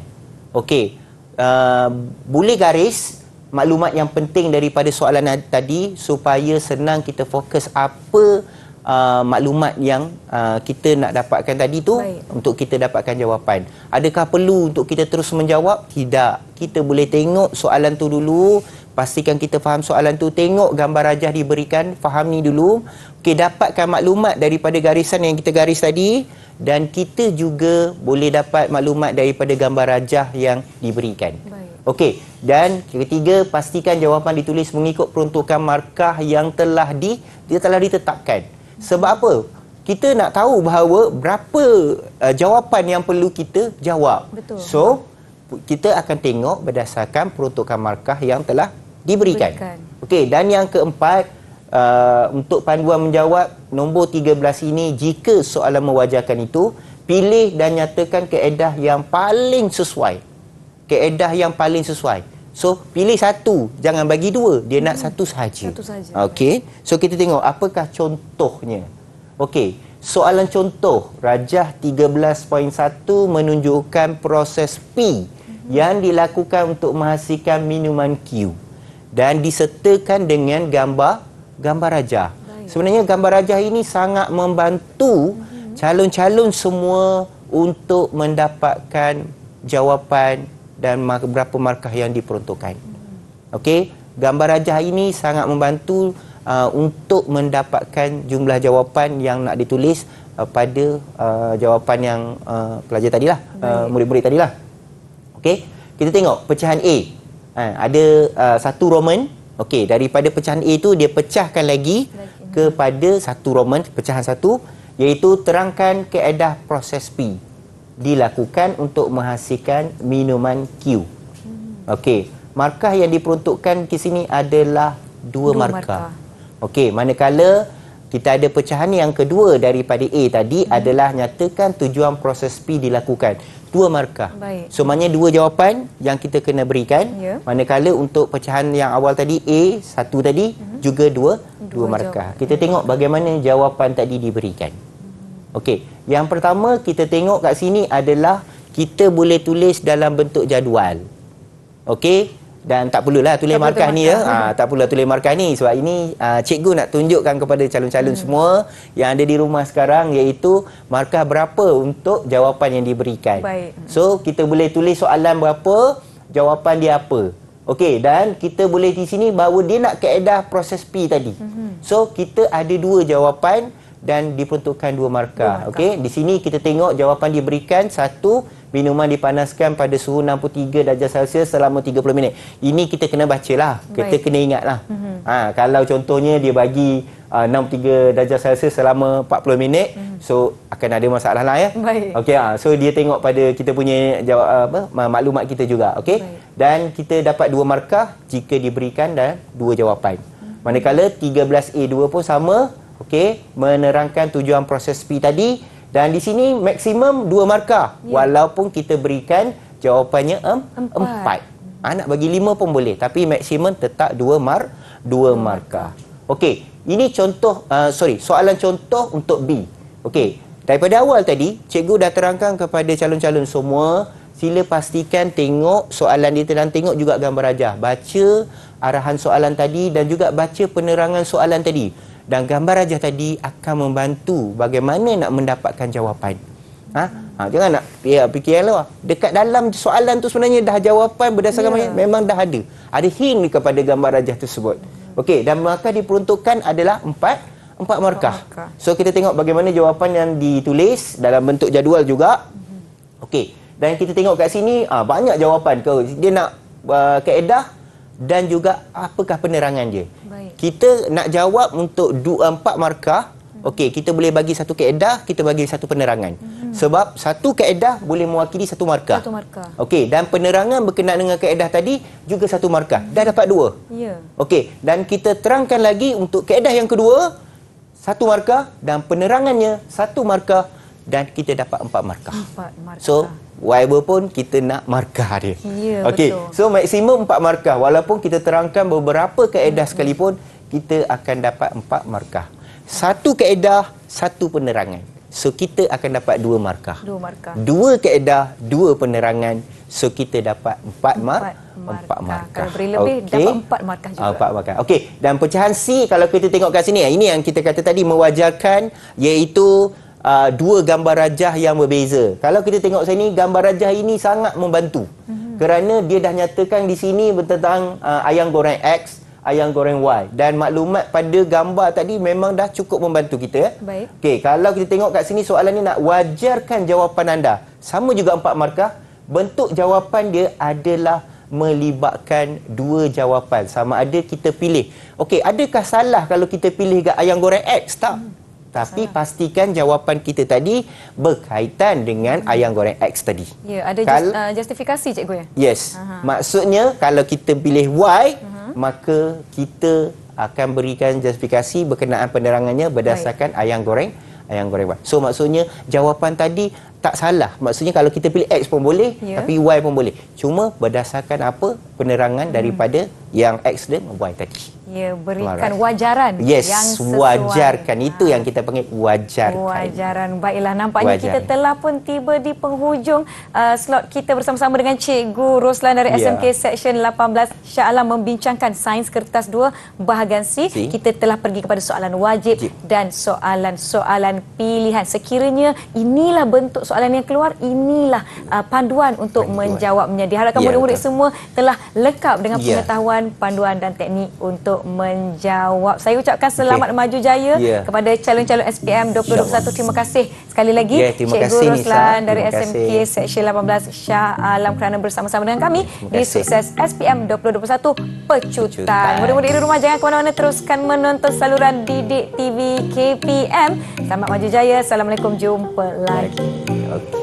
Speaker 3: Okey. Uh, boleh garis maklumat yang penting daripada soalan tadi supaya senang kita fokus apa uh, maklumat yang uh, kita nak dapatkan tadi tu Baik. untuk kita dapatkan jawapan. Adakah perlu untuk kita terus menjawab? Tidak. Kita boleh tengok soalan tu dulu pastikan kita faham soalan tu. Tengok gambar rajah diberikan fahami dulu. Okey dapatkan maklumat daripada garisan yang kita garis tadi. Dan kita juga boleh dapat maklumat daripada gambar rajah yang diberikan. Okey dan ketiga pastikan jawapan ditulis mengikut peruntukan markah yang telah di dia telah ditetapkan. Sebab apa? Kita nak tahu bahawa berapa uh, jawapan yang perlu kita jawab.
Speaker 2: Betul.
Speaker 3: So kita akan tengok berdasarkan peruntukan markah yang telah diberikan. Okey, dan yang keempat uh, untuk panduan menjawab nombor 13 ini jika soalan mewajarkan itu pilih dan nyatakan keedah yang paling sesuai. Keedah yang paling sesuai. So, pilih satu, jangan bagi dua. Dia hmm. nak satu sahaja.
Speaker 2: Satu sahaja.
Speaker 3: Okey. So, kita tengok apakah contohnya. Okey, soalan contoh Rajah 13.1 menunjukkan proses P hmm. yang dilakukan untuk menghasilkan minuman Q dan disertakan dengan gambar gambar rajah. Sebenarnya gambar rajah ini sangat membantu mhm. calon-calon semua untuk mendapatkan jawapan dan berapa markah yang diperuntukkan. Mhm. Okey, gambar rajah ini sangat membantu uh, untuk mendapatkan jumlah jawapan yang nak ditulis uh, pada uh, jawapan yang uh, pelajar tadilah, uh, murid-murid tadilah. Okey, kita tengok pecahan A ha, ada uh, satu Roman okey daripada pecahan A itu dia pecahkan lagi kepada satu Roman pecahan satu iaitu terangkan keedah proses P dilakukan untuk menghasilkan minuman Q hmm. okey markah yang diperuntukkan di sini adalah dua, dua markah, markah. okey manakala kita ada pecahan yang kedua daripada A tadi hmm. adalah nyatakan tujuan proses P dilakukan dua markah. Baik. So maknanya dua jawapan yang kita kena berikan. Ya. Manakala untuk pecahan yang awal tadi A satu tadi uh-huh. juga dua dua, dua markah. Jawapan. Kita tengok bagaimana jawapan tadi diberikan. Okey, yang pertama kita tengok kat sini adalah kita boleh tulis dalam bentuk jadual. Okey, dan tak perlulah tulis tak markah ni ya. Ha, tak perlulah tulis markah ni sebab ini uh, cikgu nak tunjukkan kepada calon-calon hmm. semua yang ada di rumah sekarang iaitu markah berapa untuk jawapan yang diberikan.
Speaker 2: Baik.
Speaker 3: So kita boleh tulis soalan berapa, jawapan dia apa. Okey dan kita boleh di sini bahawa dia nak kaedah proses P tadi. Hmm. So kita ada dua jawapan dan diperuntukkan dua markah. markah. Okey, di sini kita tengok jawapan diberikan satu minuman dipanaskan pada suhu 63 darjah Celsius selama 30 minit. Ini kita kena bacalah. Kita Baik. kena ingatlah. Mm-hmm. Ha kalau contohnya dia bagi uh, 63 darjah Celsius selama 40 minit, mm-hmm. so akan ada masalah lah ya. Okey ha, so dia tengok pada kita punya jawab apa maklumat kita juga, okey. Dan kita dapat dua markah jika diberikan dan dua jawapan. Mm-hmm. Manakala 13A2 pun sama, okey, menerangkan tujuan proses P tadi Dan di sini maksimum dua markah. Ya. Walaupun kita berikan jawapannya em,
Speaker 2: Empat.
Speaker 3: empat. Anak bagi lima pun boleh. Tapi maksimum tetap dua mar, dua markah. Okey, ini contoh, uh, sorry, soalan contoh untuk B. Okey, daripada awal tadi, cikgu dah terangkan kepada calon-calon semua, sila pastikan tengok soalan dia dan tengok juga gambar rajah. Baca arahan soalan tadi dan juga baca penerangan soalan tadi. Dan gambar rajah tadi akan membantu bagaimana nak mendapatkan jawapan. Ha? ha jangan nak ya, fikir lah. Dekat dalam soalan tu sebenarnya dah jawapan berdasarkan yeah. memang dah ada. Ada hint kepada gambar rajah tersebut. Okey, dan markah diperuntukkan adalah empat empat markah. markah. So kita tengok bagaimana jawapan yang ditulis dalam bentuk jadual juga. Mm-hmm. Okey, dan kita tengok kat sini ah banyak jawapan ke dia nak uh, kaedah dan juga apakah penerangan dia. Baik. Kita nak jawab untuk dua empat markah. Okey, kita boleh bagi satu kaedah, kita bagi satu penerangan. Hmm. Sebab satu kaedah boleh mewakili satu markah.
Speaker 2: Satu markah.
Speaker 3: Okey, dan penerangan berkenaan dengan kaedah tadi juga satu markah. Dah dapat dua.
Speaker 2: Ya.
Speaker 3: Okey, dan kita terangkan lagi untuk kaedah yang kedua, satu markah dan penerangannya satu markah dan kita dapat empat markah.
Speaker 2: Empat markah.
Speaker 3: So, whatever pun kita nak markah dia.
Speaker 2: Ya,
Speaker 3: okay.
Speaker 2: betul.
Speaker 3: So, maksimum empat markah. Walaupun kita terangkan beberapa kaedah hmm. sekalipun, kita akan dapat empat markah. Satu kaedah, satu penerangan. So, kita akan dapat dua markah.
Speaker 2: Dua markah.
Speaker 3: Dua kaedah, dua penerangan. So, kita dapat empat, mar
Speaker 2: empat markah.
Speaker 3: Empat markah.
Speaker 2: Kalau beri lebih, okay. dapat empat markah juga.
Speaker 3: Empat markah. Okey. Dan pecahan C, kalau kita tengok kat sini, ini yang kita kata tadi mewajarkan, iaitu uh, dua gambar rajah yang berbeza. Kalau kita tengok sini, gambar rajah ini sangat membantu. Mm-hmm. Kerana dia dah nyatakan di sini tentang uh, ayam goreng X, ayam goreng Y. Dan maklumat pada gambar tadi memang dah cukup membantu kita.
Speaker 2: Baik.
Speaker 3: Okey, kalau kita tengok kat sini soalan ni nak wajarkan jawapan anda. Sama juga empat markah. Bentuk jawapan dia adalah melibatkan dua jawapan. Sama ada kita pilih. Okey, adakah salah kalau kita pilih ayam goreng X? Tak. Hmm. Tapi Salah. pastikan jawapan kita tadi berkaitan dengan hmm. ayam goreng X tadi.
Speaker 2: Ya, ada Kal- just, uh, justifikasi cikgu ya?
Speaker 3: Yes. Aha. Maksudnya kalau kita pilih Y, uh-huh. maka kita akan berikan justifikasi berkenaan penerangannya berdasarkan Baik. ayam goreng ayam goreng Y. So maksudnya jawapan tadi tak salah. Maksudnya kalau kita pilih X pun boleh, ya. tapi Y pun boleh. Cuma berdasarkan apa penerangan hmm. daripada yang X dan Y tadi.
Speaker 2: Ya, berikan wajaran
Speaker 3: yes,
Speaker 2: yang sesuai.
Speaker 3: wajarkan. Itu yang kita panggil wajarkan.
Speaker 2: Wajaran. Baiklah, nampaknya wajaran. kita telah pun tiba di penghujung uh, slot kita bersama-sama dengan Cikgu Roslan dari yeah. SMK Section 18 Shah Alam membincangkan Sains Kertas 2 bahagian C. C. Kita telah pergi kepada soalan wajib Jip. dan soalan-soalan pilihan. Sekiranya inilah bentuk soalan yang keluar, inilah uh, panduan untuk panduan. menjawabnya. Diharapkan yeah, murid-murid semua telah lengkap dengan yeah. pengetahuan, panduan dan teknik untuk menjawab. Saya ucapkan selamat okay. maju jaya yeah. kepada calon-calon SPM 2021. Terima kasih sekali lagi yeah, Cikgu kasih, Roslan Nisa. dari SMK Seksyen 18 Shah Alam kerana bersama-sama dengan kami di Sukses SPM 2021 Pecutan. Mudah-mudahan di rumah jangan ke mana-mana teruskan menonton saluran Didik TV KPM. Selamat maju jaya. Assalamualaikum. Jumpa lagi. Okay.